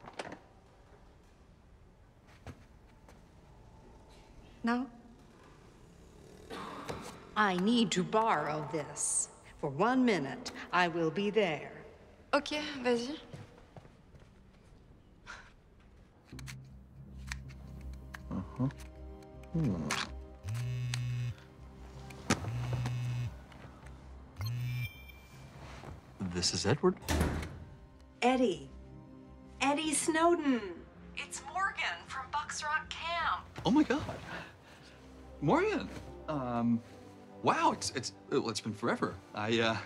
No. I need to borrow this. For one minute, I will be there. Ok, vas-y. Uh-huh. Hmm. This is Edward. Eddie. Eddie Snowden. It's Morgan from Bucks Rock Camp. Oh my God. Morgan. Um, Wow, it's it's it's been forever. I uh,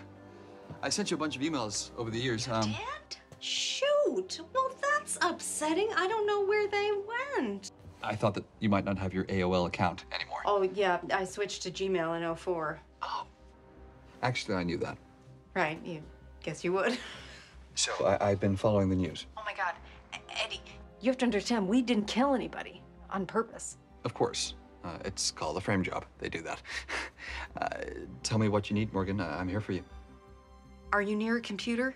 I sent you a bunch of emails over the years. Um, Shoot. Well, that's upsetting. I don't know where they went. I thought that you might not have your AOL account anymore. Oh, yeah. I switched to Gmail in 04. Oh. Actually, I knew that. Right. You guess you would. So I, I've been following the news. Oh my God. Eddie, you have to understand, we didn't kill anybody on purpose. Of course, uh, it's called a frame job. They do that. Uh, tell me what you need, Morgan. Uh, I'm here for you. Are you near a computer?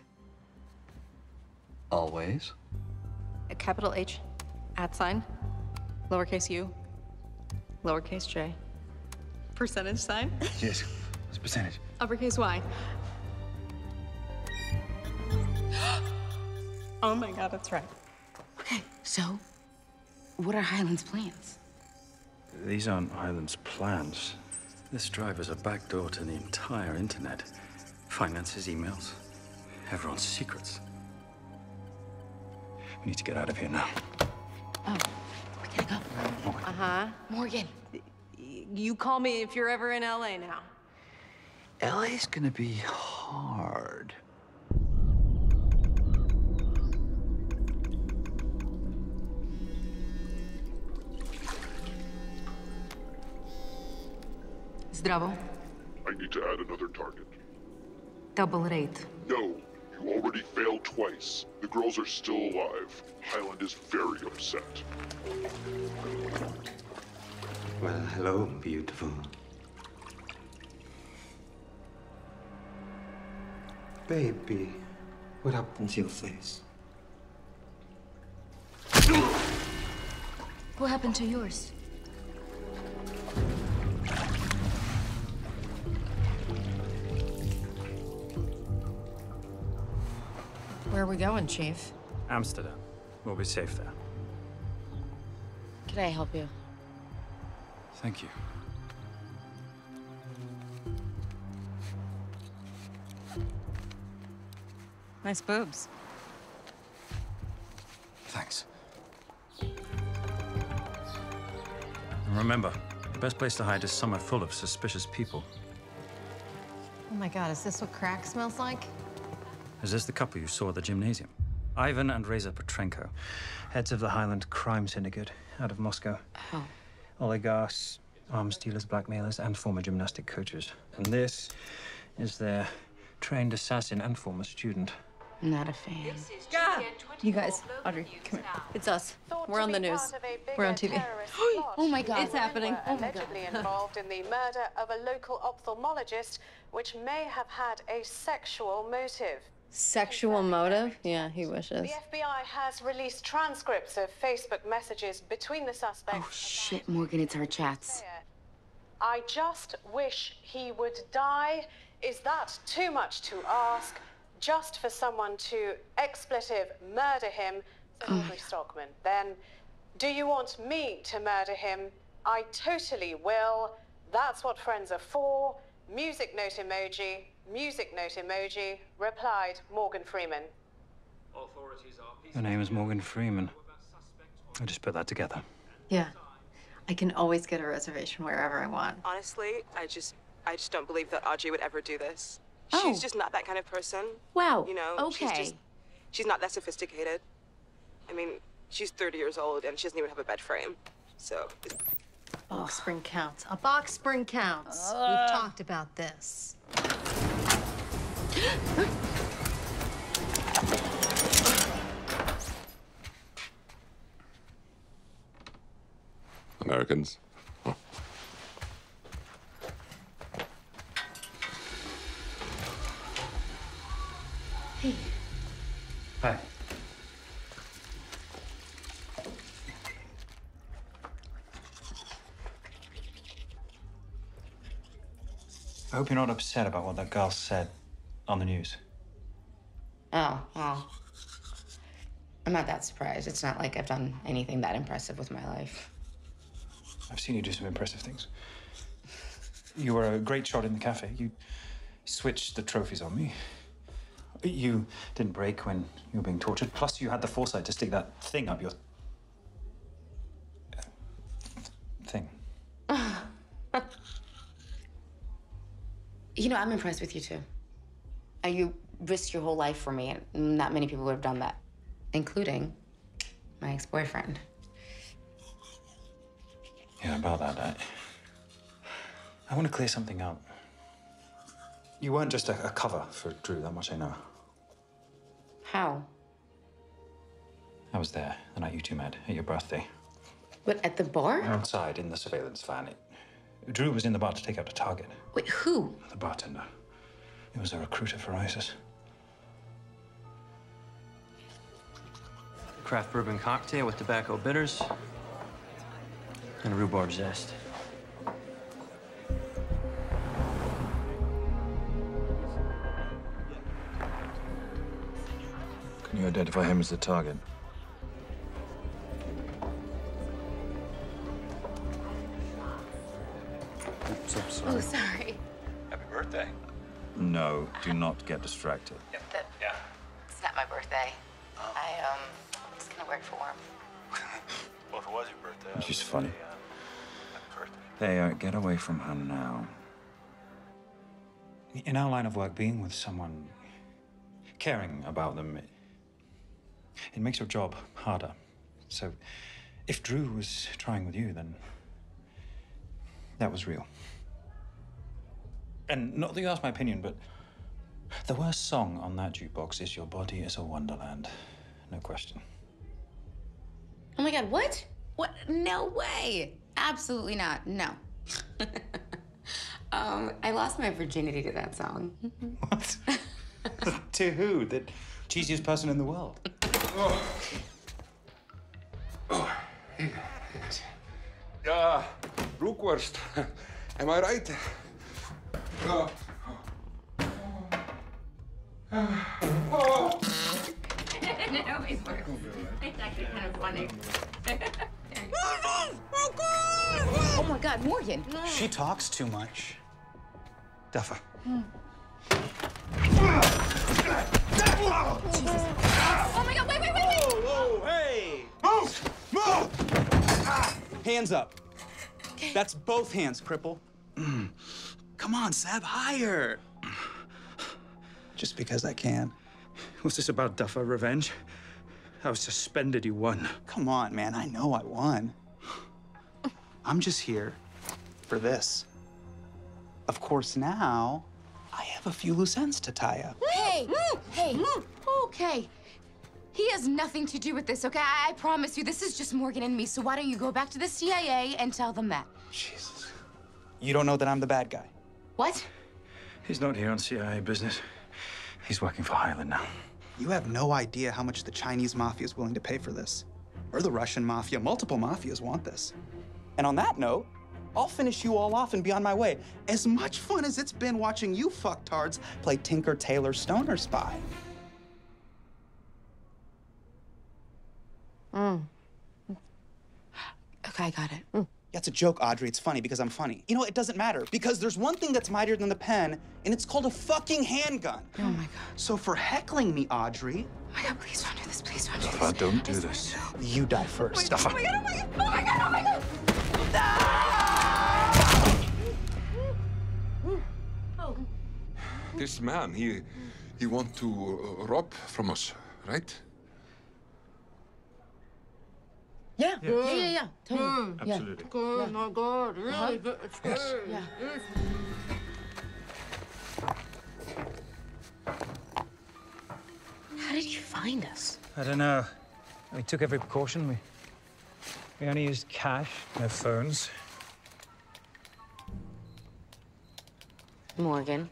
Always. A capital H, at sign, lowercase u, lowercase j, percentage sign, Yes. What's the percentage? uppercase y. oh my God, that's right. Okay, so what are Highland's plans? These aren't Highland's plans. This drive is a backdoor to the entire internet. Finances, emails, everyone's secrets. We need to get out of here now. Oh, we gotta go. Uh huh. Morgan. You call me if you're ever in LA now. LA's gonna be hard. Zdravo. I need to add another target. Double rate. No, you already failed twice. The girls are still alive. Highland is very upset. Well, hello, beautiful. Baby, what happened to your face? What happened to yours? Where are we going, Chief? Amsterdam. We'll be safe there. Can I help you? Thank you. Nice boobs. Thanks. And remember, the best place to hide is somewhere full of suspicious people. Oh my God, is this what crack smells like? Is this the couple you saw at the gymnasium? Ivan and Reza Petrenko. Heads of the Highland Crime Syndicate out of Moscow. Oh. Oligarchs, arms dealers, blackmailers, and former gymnastic coaches. And this is their trained assassin and former student. Not a fan. You guys, Audrey, come here. It's us. We're on the news. We're on TV. oh my God. It's happening. Oh my God. allegedly involved in the murder of a local ophthalmologist, which may have had a sexual motive. Sexual motive? Yeah, he wishes. The FBI has released transcripts of Facebook messages between the suspects. Oh shit, Morgan, it's our chats. I just wish he would die. Is that too much to ask? Just for someone to expletive murder him, Audrey Stockman. Then, do you want me to murder him? I totally will. That's what friends are for. Music note emoji. Music note emoji. Replied Morgan Freeman. Her name is Morgan Freeman. I just put that together. Yeah. I can always get a reservation wherever I want. Honestly, I just, I just don't believe that Audrey would ever do this. Oh. She's just not that kind of person. Wow, You know, she's okay. just, she's not that sophisticated. I mean, she's 30 years old and she doesn't even have a bed frame. So, Box spring counts. A box spring counts. We've uh. talked about this. Americans. Hey. Hi. I hope you're not upset about what that girl said on the news. Oh, well. I'm not that surprised. It's not like I've done anything that impressive with my life. I've seen you do some impressive things. You were a great shot in the cafe. You switched the trophies on me. You didn't break when you were being tortured. Plus, you had the foresight to stick that thing up your. thing. You know, I'm impressed with you too. You risked your whole life for me, and not many people would have done that, including my ex boyfriend. Yeah, about that, I, I want to clear something up. You weren't just a, a cover for Drew, that much I know. How? I was there the night you two met at your birthday. What, at the bar? Outside in the surveillance van. It, Drew was in the bar to take out a target. Wait, who? The bartender. He was a recruiter for ISIS. Craft bourbon cocktail with tobacco bitters and rhubarb zest. Can you identify him as the target? Oops, I'm oh, sorry. Oh, sorry. Happy birthday. No, do not get distracted. That, yeah. It's not my birthday. I, um, was gonna work for him. Well, if it was your birthday. She's funny. Hey, uh, get away from her now. In our line of work, being with someone, caring about them, it, it makes your job harder. So, if Drew was trying with you, then that was real. And not that you asked my opinion, but the worst song on that jukebox is Your Body is a Wonderland. No question. Oh my god, what? What? No way. Absolutely not. No. um, I lost my virginity to that song. What? to who? The cheesiest person in the world. Ja, Blutwurst. Am I right? Ja. it always works. It's actually kind of funny. oh my god, Morgan. She talks too much. Duffer. Oh my god, wait, wait, wait, wait! Whoa, hey! Move! Move! Hands up. That's both hands, cripple. Mm. Come on, Seb, higher. Just because I can. Was this about Duffer revenge? I was suspended, you won. Come on, man, I know I won. I'm just here for this. Of course, now I have a few loose ends to tie up. Hey, hey, okay. He has nothing to do with this, okay? I, I promise you, this is just Morgan and me. So why don't you go back to the CIA and tell them that? Jesus. You don't know that I'm the bad guy. What? He's not here on CIA business. He's working for Highland now. You have no idea how much the Chinese mafia is willing to pay for this. Or the Russian mafia. Multiple mafias want this. And on that note, I'll finish you all off and be on my way. As much fun as it's been watching you fucktards play Tinker Tailor Stoner Spy. Mm. Okay, I got it. Yeah, it's a joke, Audrey. It's funny because I'm funny. You know, it doesn't matter because there's one thing that's mightier than the pen, and it's called a fucking handgun. Oh my god. So for heckling me, Audrey. Oh my god, please don't do this. Please don't do Duffer, this. don't do this. You die first, Duffer. Oh my god, oh my god, oh my god, oh my god! This man, he he want to uh, rob from us, right? Yeah, Yeah. yeah, yeah, yeah. Totally. Yeah. Absolutely. Good, my God, really Uh-huh. good. It's Yes. good. Yeah. How did you find us? I don't know. We took every precaution. We, we only used cash, no phones. Morgan.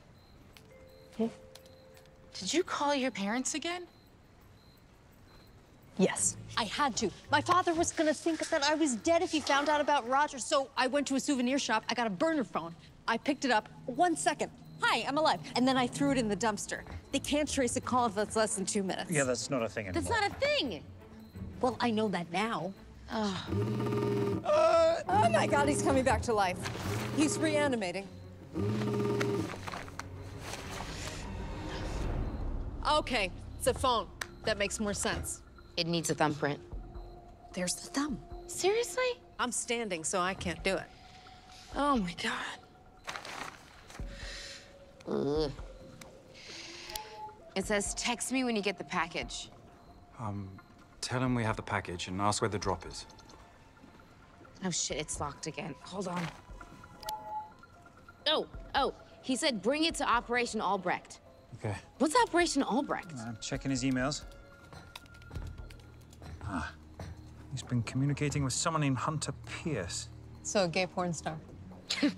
Did you call your parents again? Yes, I had to. My father was gonna think that I was dead if he found out about Roger, so I went to a souvenir shop. I got a burner phone. I picked it up. One second. Hi, I'm alive. And then I threw it in the dumpster. They can't trace a call if it's less than two minutes. Yeah, that's not a thing anymore. That's not a thing. Well, I know that now. Oh. oh my God, he's coming back to life. He's reanimating. Okay, it's a phone. That makes more sense. It needs a thumbprint. There's the thumb. Seriously? I'm standing, so I can't do it. Oh my god. Ugh. It says, text me when you get the package. Um, tell him we have the package and ask where the drop is. Oh shit, it's locked again. Hold on. Oh, oh, he said bring it to Operation Albrecht. Okay. What's Operation Albrecht? I'm checking his emails. Ah. He's been communicating with someone named Hunter Pierce. So, a gay porn star.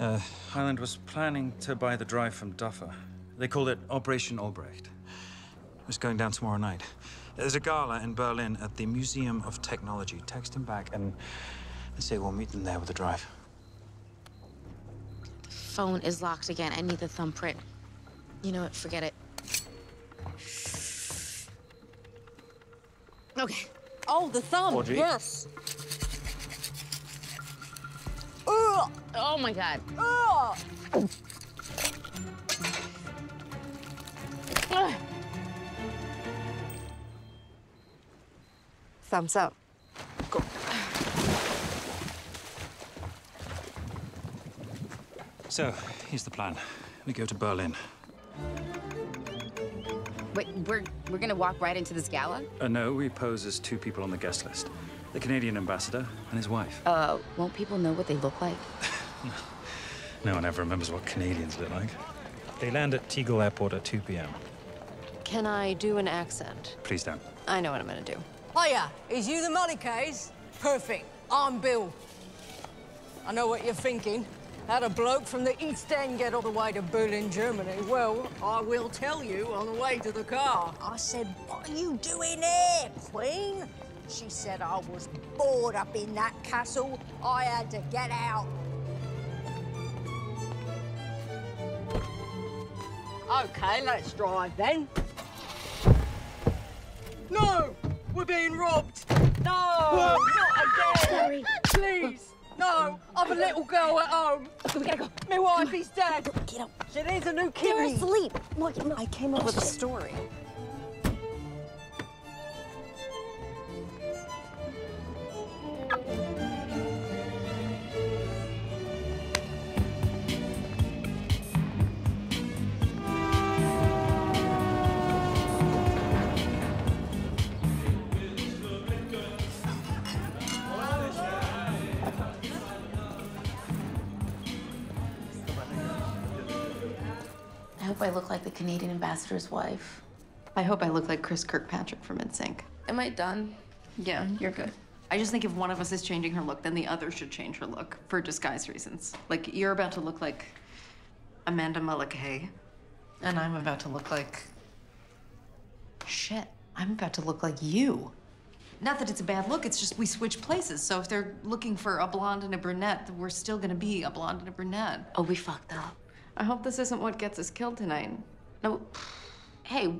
Uh, Highland was planning to buy the drive from Duffer. They called it Operation Albrecht. It's going down tomorrow night. There's a gala in Berlin at the Museum of Technology. Text him back and say we'll meet them there with the drive. The Phone is locked again. I need the thumbprint. You know what? Forget it. Okay. Oh, the thumb. Audrey? Yes. Ugh. Oh my god. Ugh. Thumbs up. So, here's the plan. We go to Berlin. Wait, we're we're gonna walk right into this gala? Uh, no, we pose as two people on the guest list. The Canadian ambassador and his wife. Uh, won't people know what they look like? No one ever remembers what Canadians look like. They land at Tegel Airport at 2 p.m. Can I do an accent? Please don't. I know what I'm gonna do. Hiya, is you the money case? Perfect. I'm Bill. I know what you're thinking. Had a bloke from the East End get all the way to Berlin, Germany. Well, I will tell you on the way to the car. I said, What are you doing here, Queen? She said I was bored up in that castle. I had to get out. Okay, let's drive then. No! We're being robbed! No! Not again! Sorry. Please! No! I'm a little girl at home! We gotta go. My wife is dead! Get up. She needs a new They're kidney! asleep. Look, I came up with a story. Hope I look like the Canadian ambassador's wife. I hope I look like Chris Kirkpatrick from NSYNC. Am I done? Yeah, you're good. I just think if one of us is changing her look, then the other should change her look for disguise reasons. Like, you're about to look like Amanda Mullickay, and I'm about to look like. Shit, I'm about to look like you. Not that it's a bad look, it's just we switch places. So if they're looking for a blonde and a brunette, we're still gonna be a blonde and a brunette. Oh, we fucked up. I hope this isn't what gets us killed tonight. No. Hey,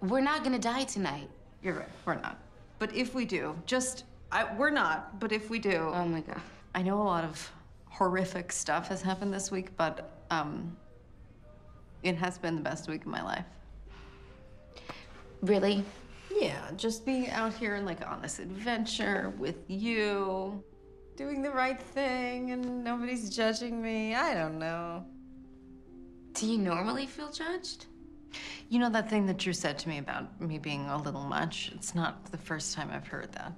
we're not gonna die tonight. You're right, we're not. But if we do, just, I, we're not, but if we do. Oh my god. I know a lot of horrific stuff has happened this week, but um, it has been the best week of my life. Really? Yeah, just being out here and like on this adventure with you, doing the right thing, and nobody's judging me. I don't know. Do you normally feel judged? You know that thing that Drew said to me about me being a little much? It's not the first time I've heard that.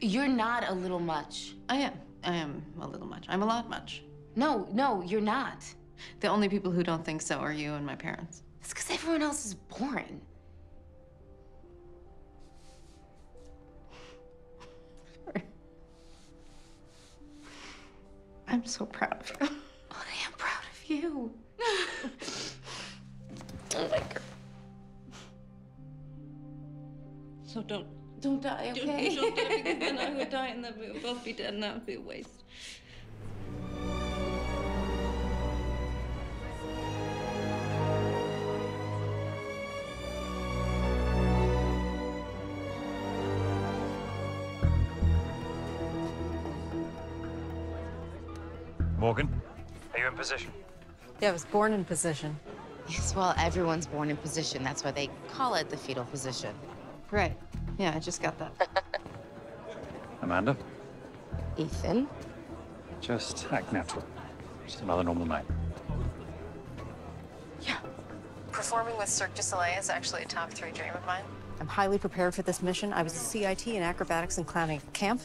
You're not a little much. I am. I am a little much. I'm a lot much. No, no, you're not. The only people who don't think so are you and my parents. It's because everyone else is boring. I'm so proud of you. Oh, I am proud of you. Oh my god. So don't Don't die, okay? Don't, don't die because then I would die and then we would both be dead and that would be a waste. Morgan, are you in position? Yeah, I was born in position. Yes, well, everyone's born in position. That's why they call it the fetal position. Right. Yeah, I just got that. Amanda? Ethan? Just act natural. Just another normal night. Yeah. Performing with Cirque du Soleil is actually a top three dream of mine. I'm highly prepared for this mission. I was a CIT in acrobatics and clowning camp.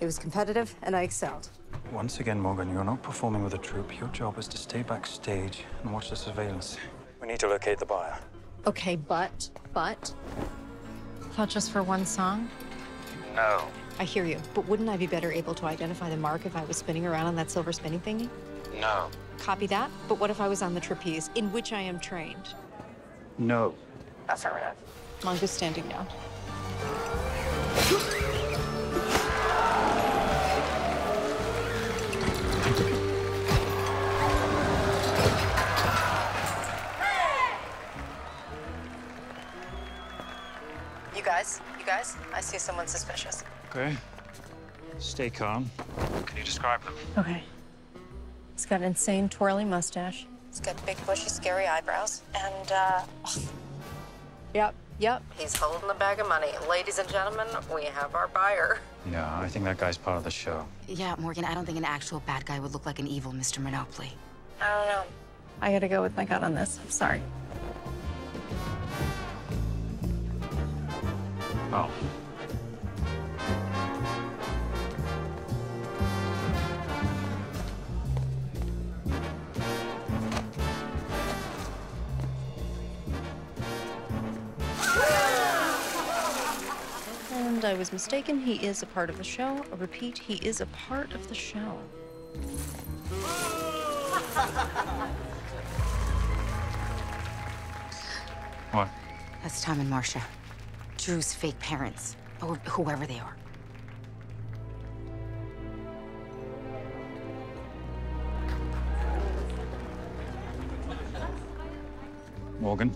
It was competitive, and I excelled. Once again, Morgan, you're not performing with a troupe. Your job is to stay backstage and watch the surveillance. We need to locate the buyer. Okay, but, but, thought just for one song? No. I hear you, but wouldn't I be better able to identify the mark if I was spinning around on that silver spinning thingy? No. Copy that, but what if I was on the trapeze, in which I am trained? No. Affirmative. Mongoose standing down. Guys, I see someone suspicious. Okay. Stay calm. Can you describe them? Okay. He's got an insane twirly mustache. He's got big, bushy, scary eyebrows. And, uh. Yep, yep. He's holding a bag of money. Ladies and gentlemen, we have our buyer. Yeah, I think that guy's part of the show. Yeah, Morgan, I don't think an actual bad guy would look like an evil Mr. Monopoly. I don't know. I gotta go with my gut on this. I'm sorry. Oh. And I was mistaken. He is a part of the show. I repeat, he is a part of the show. What? That's Tom and Marcia. Drew's fake parents, or whoever they are. Morgan,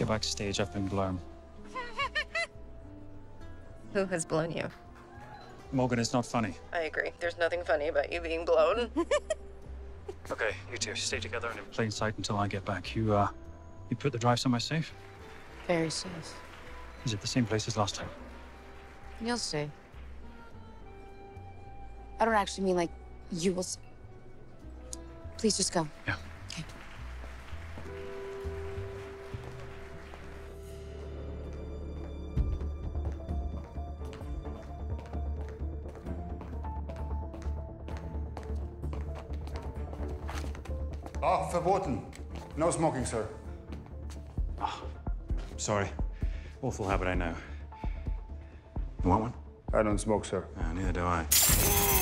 get backstage. I've been blown. Who has blown you? Morgan, it's not funny. I agree. There's nothing funny about you being blown. Okay, you two stay together and in plain sight until I get back. You, uh, you put the drive somewhere safe? Very safe. Is it the same place as last time? You'll see. I don't actually mean like you will. See. Please just go. Yeah. Okay. Ah, verboten. No smoking, sir. Ah, Sorry. Awful habit, I know. You want one? I don't smoke, sir. Uh, neither do I.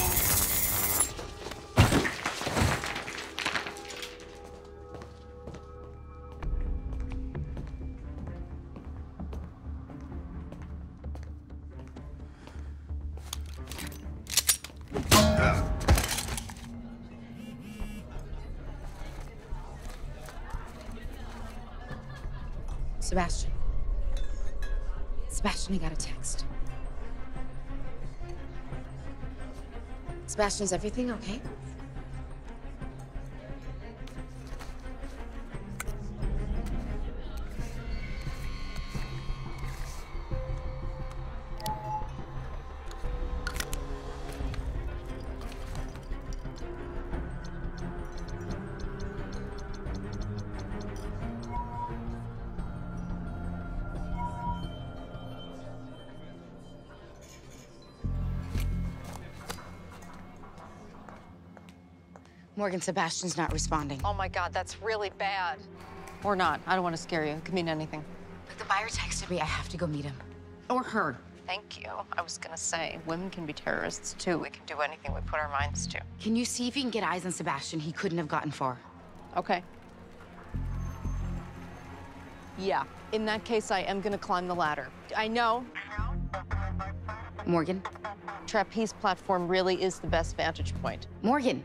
Is everything okay? Morgan, Sebastian's not responding. Oh my God, that's really bad. Or not. I don't want to scare you. It could mean anything. But the buyer texted me. I have to go meet him. Or her. Thank you. I was gonna say, women can be terrorists too. We can do anything we put our minds to. Can you see if you can get eyes on Sebastian? He couldn't have gotten far. Okay. Yeah. In that case, I am gonna climb the ladder. I know. Morgan? Trapeze platform really is the best vantage point. Morgan.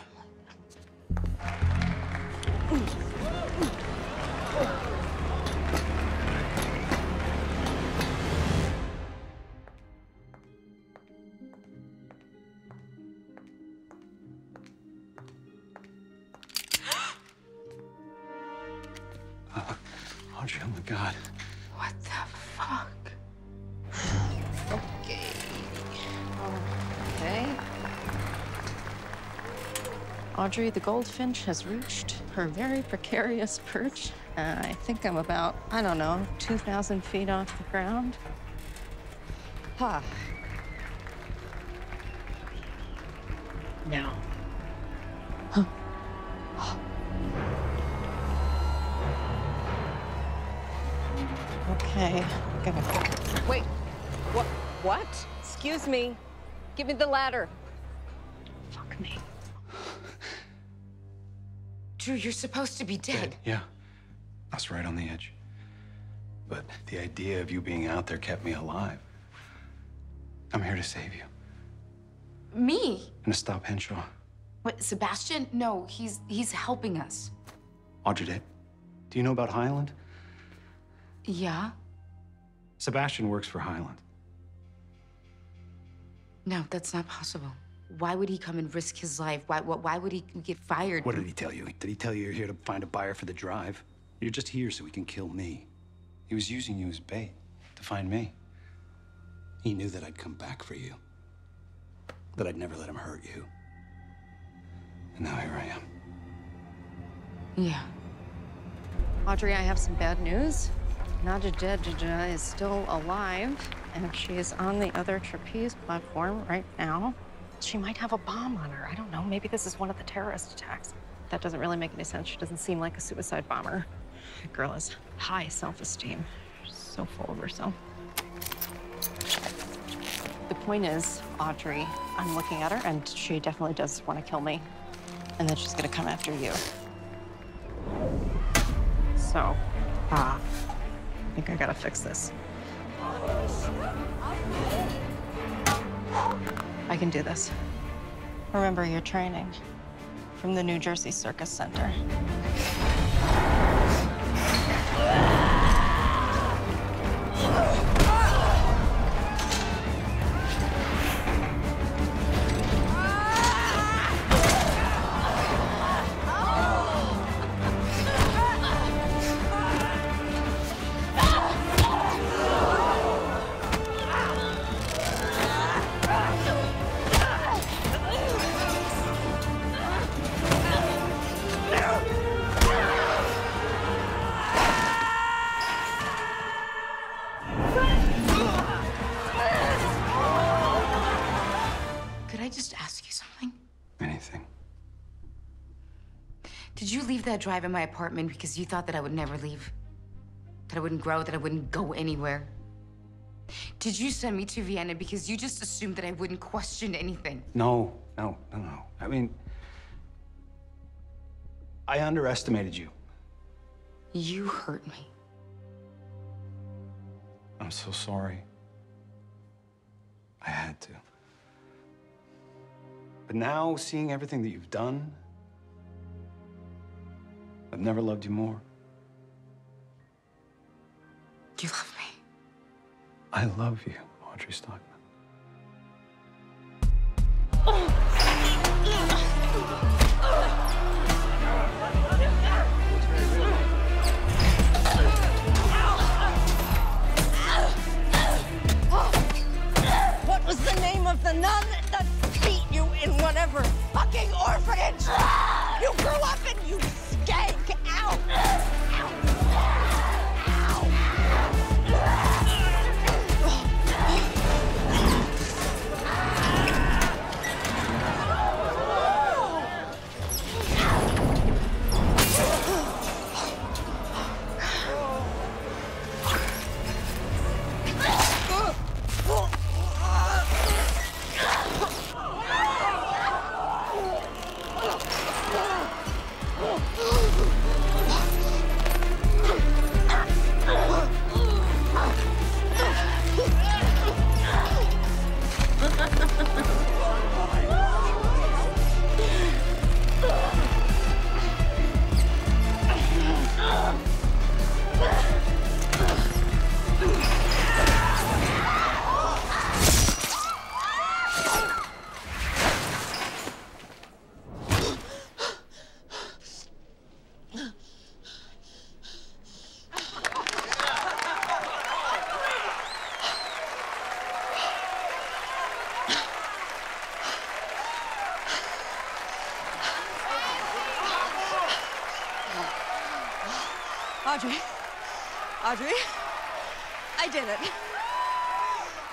Audrey, the goldfinch has reached her very precarious perch. Uh, I think I'm about, I don't know, 2,000 feet off the ground. Huh. No. Okay. I'm Gonna... Wait. What? What? Excuse me. Give me the ladder. Drew, you're supposed to be dead. Yeah. I was right on the edge. But the idea of you being out there kept me alive. I'm here to save you. Me? And to stop Henshaw. What, Sebastian? No, he's he's helping us. Audrey, do do you know about Highland? Yeah? Sebastian works for Highland. No, that's not possible. Why would he come and risk his life? Why, why, why would he get fired? What did he tell you? Did he tell you you're here to find a buyer for the drive? You're just here so he can kill me. He was using you as bait to find me. He knew that I'd come back for you, that I'd never let him hurt you. And now here I am. Yeah. Audrey, I have some bad news. Nadja is still alive, and she is on the other trapeze platform right now. She might have a bomb on her. I don't know. Maybe this is one of the terrorist attacks. That doesn't really make any sense. She doesn't seem like a suicide bomber. The girl has high self-esteem. She's so full of herself. The point is, Audrey, I'm looking at her, and she definitely does want to kill me. And then she's gonna come after you. So, ah, I think I gotta fix this. I can do this. Remember your training from the New Jersey Circus Center. Anything. Did you leave that drive in my apartment because you thought that I would never leave? That I wouldn't grow, that I wouldn't go anywhere? Did you send me to Vienna because you just assumed that I wouldn't question anything? No, no, no, no. I mean, I underestimated you. You hurt me. I'm so sorry. I had to. But now, seeing everything that you've done, I've never loved you more. You love me. I love you, Audrey Stockman. What was the name of the nun that beat you in whatever fucking orphanage you grew up in, you skank? Ow!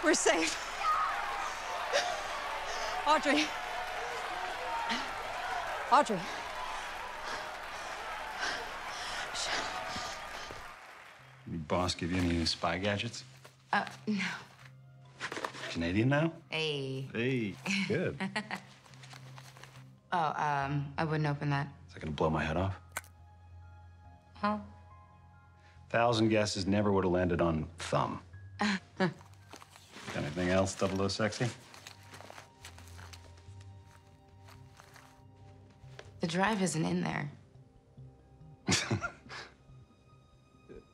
We're safe. Audrey. Audrey. Your boss give you any spy gadgets? Uh, no. Canadian now? Hey. Hey, good. Oh, um, I wouldn't open that. Is that gonna blow my head off? Huh? Thousand guesses never would have landed on thumb. Anything else, double O sexy? The drive isn't in there.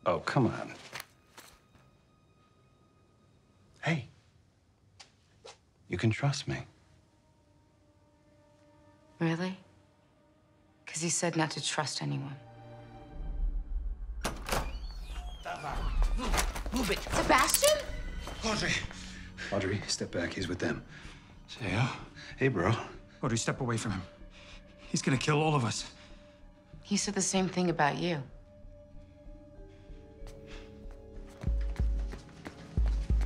Oh, come on. Hey. You can trust me. Really? Because he said not to trust anyone. Move it. Sebastian? Audrey. Audrey, step back. He's with them. Say, oh, hey, bro. Audrey, step away from him. He's gonna kill all of us. He said the same thing about you.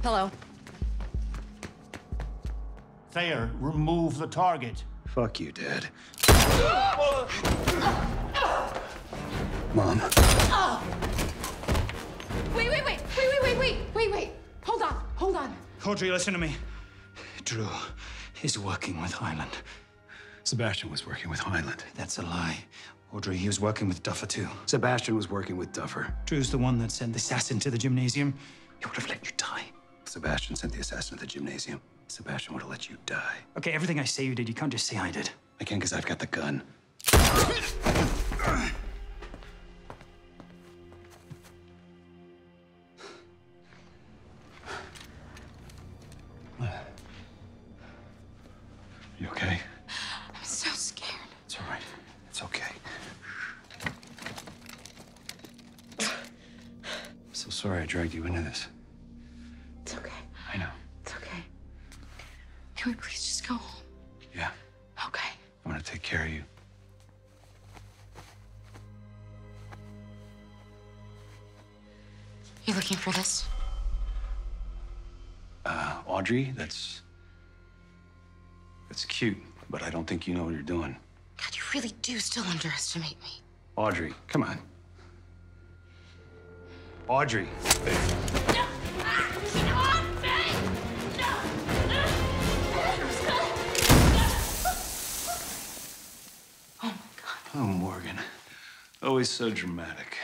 Hello. Thayer, remove the target. Fuck you, Dad. Mom. Oh! Wait, wait, wait, wait, wait, wait, wait, wait, wait. Hold on, hold on. Audrey, listen to me. Drew is working with Highland. Sebastian was working with Highland. That's a lie. Audrey, he was working with Duffer too. Sebastian was working with Duffer. Drew's the one that sent the assassin to the gymnasium. He would have let you die. Sebastian sent the assassin to the gymnasium. Sebastian would have let you die. Okay, everything I say you did, you can't just say I did. I can because I've got the gun. Audrey, that's. That's cute, but I don't think you know what you're doing. God, you really do still underestimate me. Audrey, come on. Audrey. Oh, oh Morgan. Always so dramatic.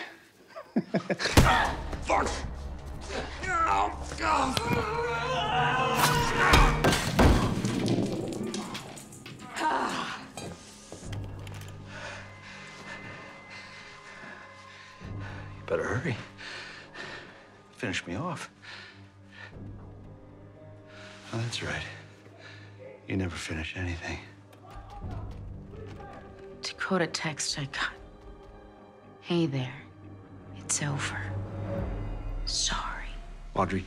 Fuck! You better hurry. Finish me off. Oh, that's right. You never finish anything. Dakota text I got. Hey there. It's over. Sorry. Audrey.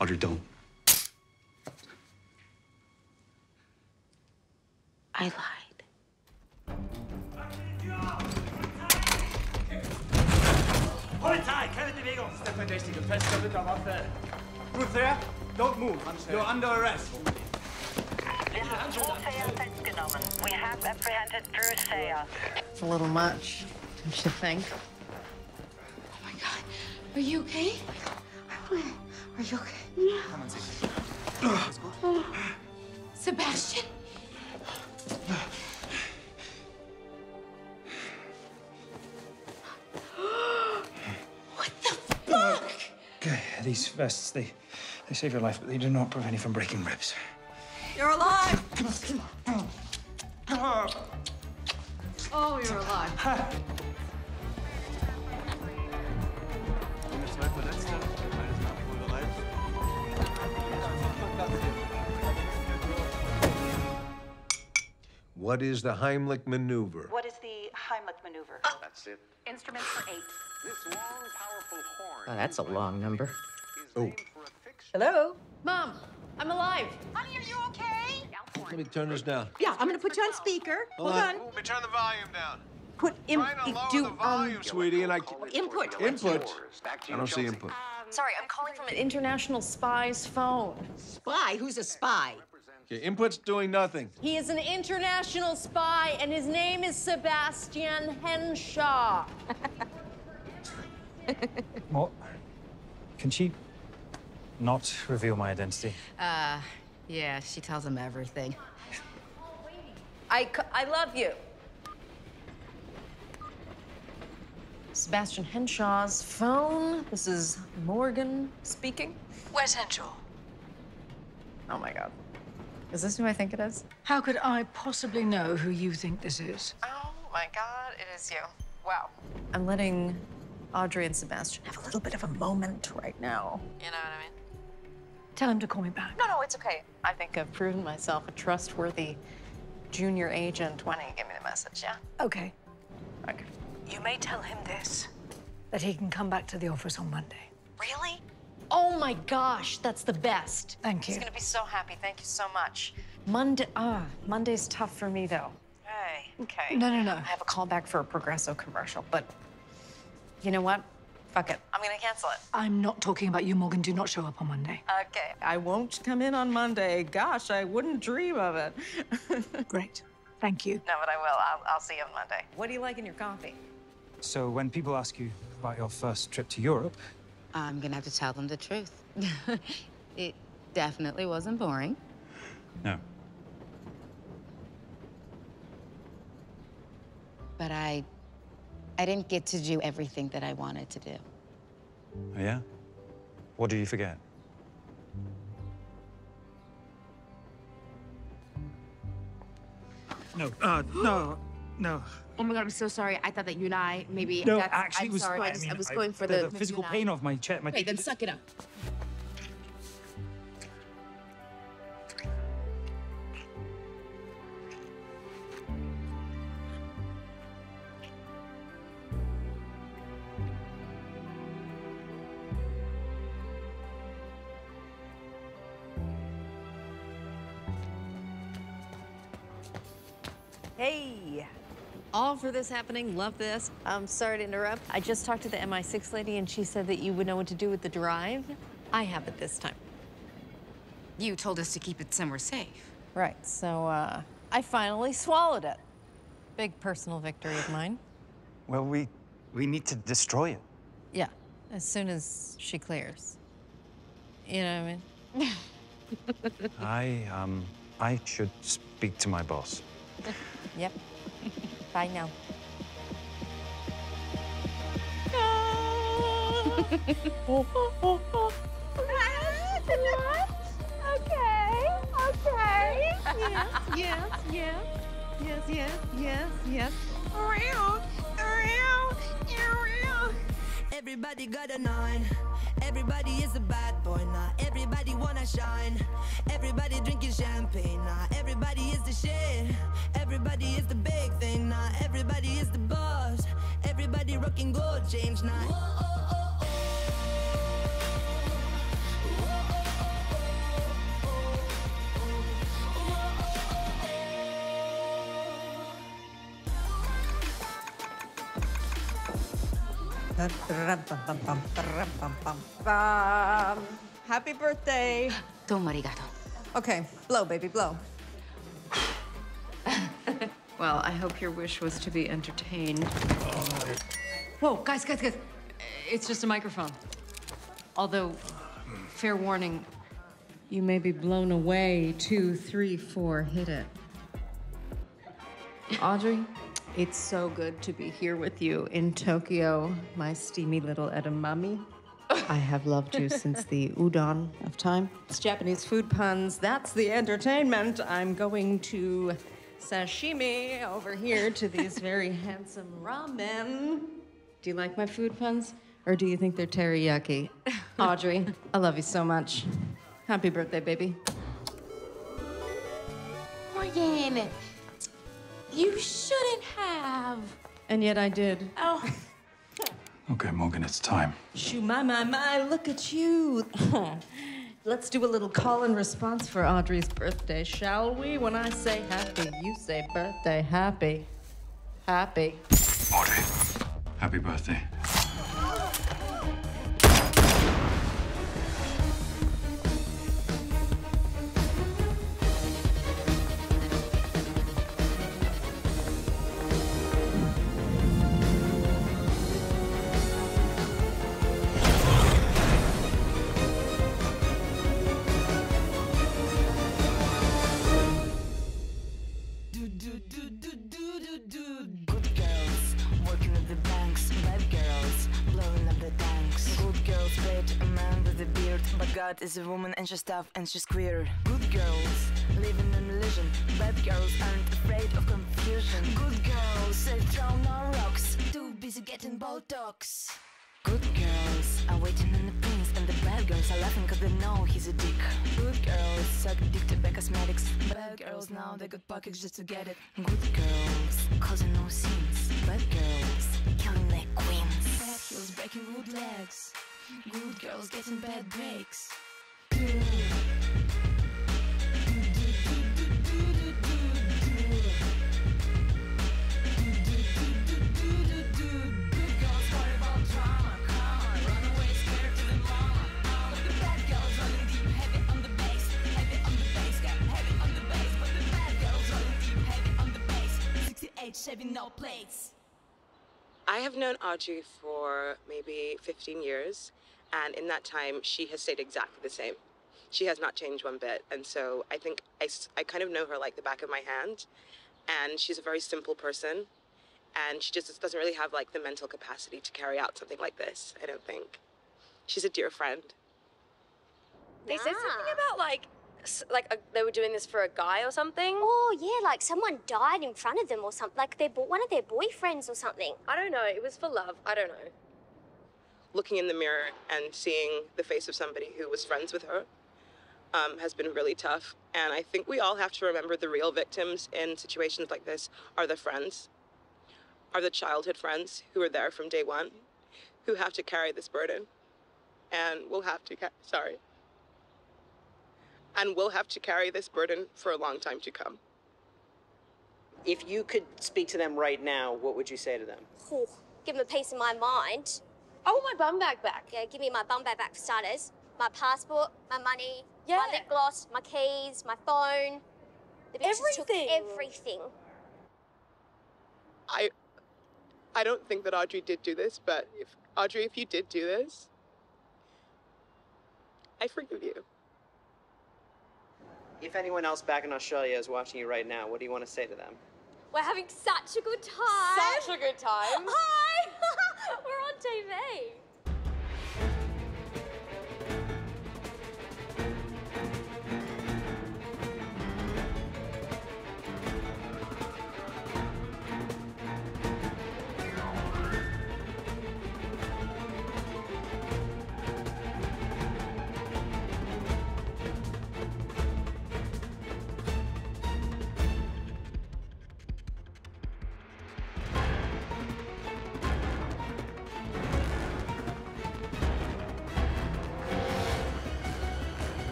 Audrey, don't. I lied. Bewegung! Ist der Verdächtige fester mit der Waffe. Good there? Don't move. You're under arrest. Wir haben Drew Sayer festgenommen. We have apprehended Drew Sayer. It's a little much, don't you think? Oh my God. Are you okay? Are you okay? Kann man sich. Ist. Sebastian? These vests, they, they save your life, but they do not prevent you from breaking ribs. You're alive! Oh, you're alive. What is the Heimlich maneuver? What is the Heimlich maneuver? Uh. That's it. Instruments for eight. This long, powerful horn. Oh, that's a long number. Oh, Hello? Mom, I'm alive. Honey, are you okay? let me turn this down. Yeah, I'm gonna put you on speaker. Hold on. Let me turn the volume down. put in, do um, Sweetie, and I. input. Input? I don't see input. Sorry, I'm calling from an international spy's phone. Spy? Who's a spy? Okay, input's doing nothing. He is an international spy, and his name is Sebastian Henshaw. What? Can she not reveal my identity? Uh, yeah, she tells him everything. I, I love you. Sebastian Henshaw's phone. This is Morgan speaking. Where's Henshaw? Oh my god. Is this who I think it is? How could I possibly know who you think this is? Oh my god, it is you. Wow. I'm letting Audrey and Sebastian have a little bit of a moment right now. You know what I mean? Tell him to call me back. No, no, it's okay. I think I've proven myself a trustworthy junior agent when he gave me the message, yeah? Okay. Okay. You may tell him this that he can come back to the office on Monday. Really? Oh my gosh, that's the best. Thank you. He's gonna be so happy. Thank you so much. Monday, ah, Monday's tough for me though. Hey, okay. No, no, no. I have a call back for a Progresso commercial, but you know what? Fuck it. I'm gonna cancel it. I'm not talking about you, Morgan. Do not show up on Monday. Okay. I won't come in on Monday. Gosh, I wouldn't dream of it. Great. Thank you. No, but I will. I'll, I'll see you on Monday. What do you like in your coffee? So when people ask you about your first trip to Europe, I'm gonna have to tell them the truth. it definitely wasn't boring. No. But I I didn't get to do everything that I wanted to do. Oh, yeah? What did you forget? No, uh, no, no. Oh my god, I'm so sorry. I thought that you and I maybe no, that's, actually, I'm it was. sorry. I, I, mean, I was I- going for the, the, physical you and I. pain of my chest. My Okay, then suck it up. Hey! All for this happening. Love this. I'm sorry to interrupt. I just talked to the MI6 lady, and she said that you would know what to do with the drive. I have it this time. You told us to keep it somewhere safe. Right. So uh, I finally swallowed it. Big personal victory of mine. Well, we we need to destroy it. Yeah. As soon as she clears. You know what I mean? I um I should speak to my boss. yep. Bye now. Okay, okay. Yes, yes, yes. Yes, yes, yes, yes. Everybody got a nine. Everybody is a bad boy now. Everybody wanna shine. Everybody drinking champagne now. Everybody is the shit. Everybody is the big thing now. Everybody is the boss. Everybody rocking gold chains now. Happy birthday. Arigato. Okay, blow, baby, blow. well, I hope your wish was to be entertained. Whoa, guys, guys, guys. It's just a microphone. Although, fair warning, you may be blown away. Two, three, four, hit it. Audrey, it's so good to be here with you in Tokyo, my steamy little edamame. I have loved you since the udon of time. It's Japanese food puns. That's the entertainment. I'm going to sashimi over here to these very handsome ramen. Do you like my food puns? Or do you think they're teriyaki? Audrey, I love you so much. Happy birthday, baby. Morgan, you shouldn't have. And yet I did. Oh. Okay, Morgan, it's time. Shoo, my, my, my, look at you. Let's do a little call and response for Audrey's birthday, shall we? When I say happy, you say birthday happy. Happy. Audrey. Happy birthday. Is a woman and she's tough and she's queer. Good girls, living in illusion. Bad girls aren't afraid of confusion. Good girls, they throw no rocks. Too busy getting Botox. Good girls are waiting on the prince, and the bad girls are laughing cause they know he's a dick. Good girls suck dick to buy cosmetics. Bad girls now they got pockets just to get it. Good girls causing no scenes. Bad girls killing like queens. Bad girls breaking good legs. Good girls getting bad breaks. I have known Audrey for maybe 15 years, and in that time, she has stayed exactly the same. She has not changed one bit, and so I think I, I kind of know her like the back of my hand. And she's a very simple person, and she just doesn't really have like the mental capacity to carry out something like this. I don't think. She's a dear friend. They said something about like, s- like a, they were doing this for a guy or something. Oh, yeah, like someone died in front of them or something. Like they bought one of their boyfriends or something. I don't know. It was for love. I don't know. Looking in the mirror and seeing the face of somebody who was friends with her um, has been really tough. And I think we all have to remember the real victims in situations like this are the friends, are the childhood friends who were there from day one, who have to carry this burden, and will have to. Ca- sorry. And will have to carry this burden for a long time to come. If you could speak to them right now, what would you say to them? Oh, give them a piece of my mind. I want my bum bag back. Yeah, give me my bum bag back for starters. My passport, my money, my lip gloss, my keys, my phone. The bitches took everything. I I don't think that Audrey did do this, but if Audrey, if you did do this, I forgive you. If anyone else back in Australia is watching you right now, what do you want to say to them? We're having such a good time. Such a good time. Hi! We're on TV.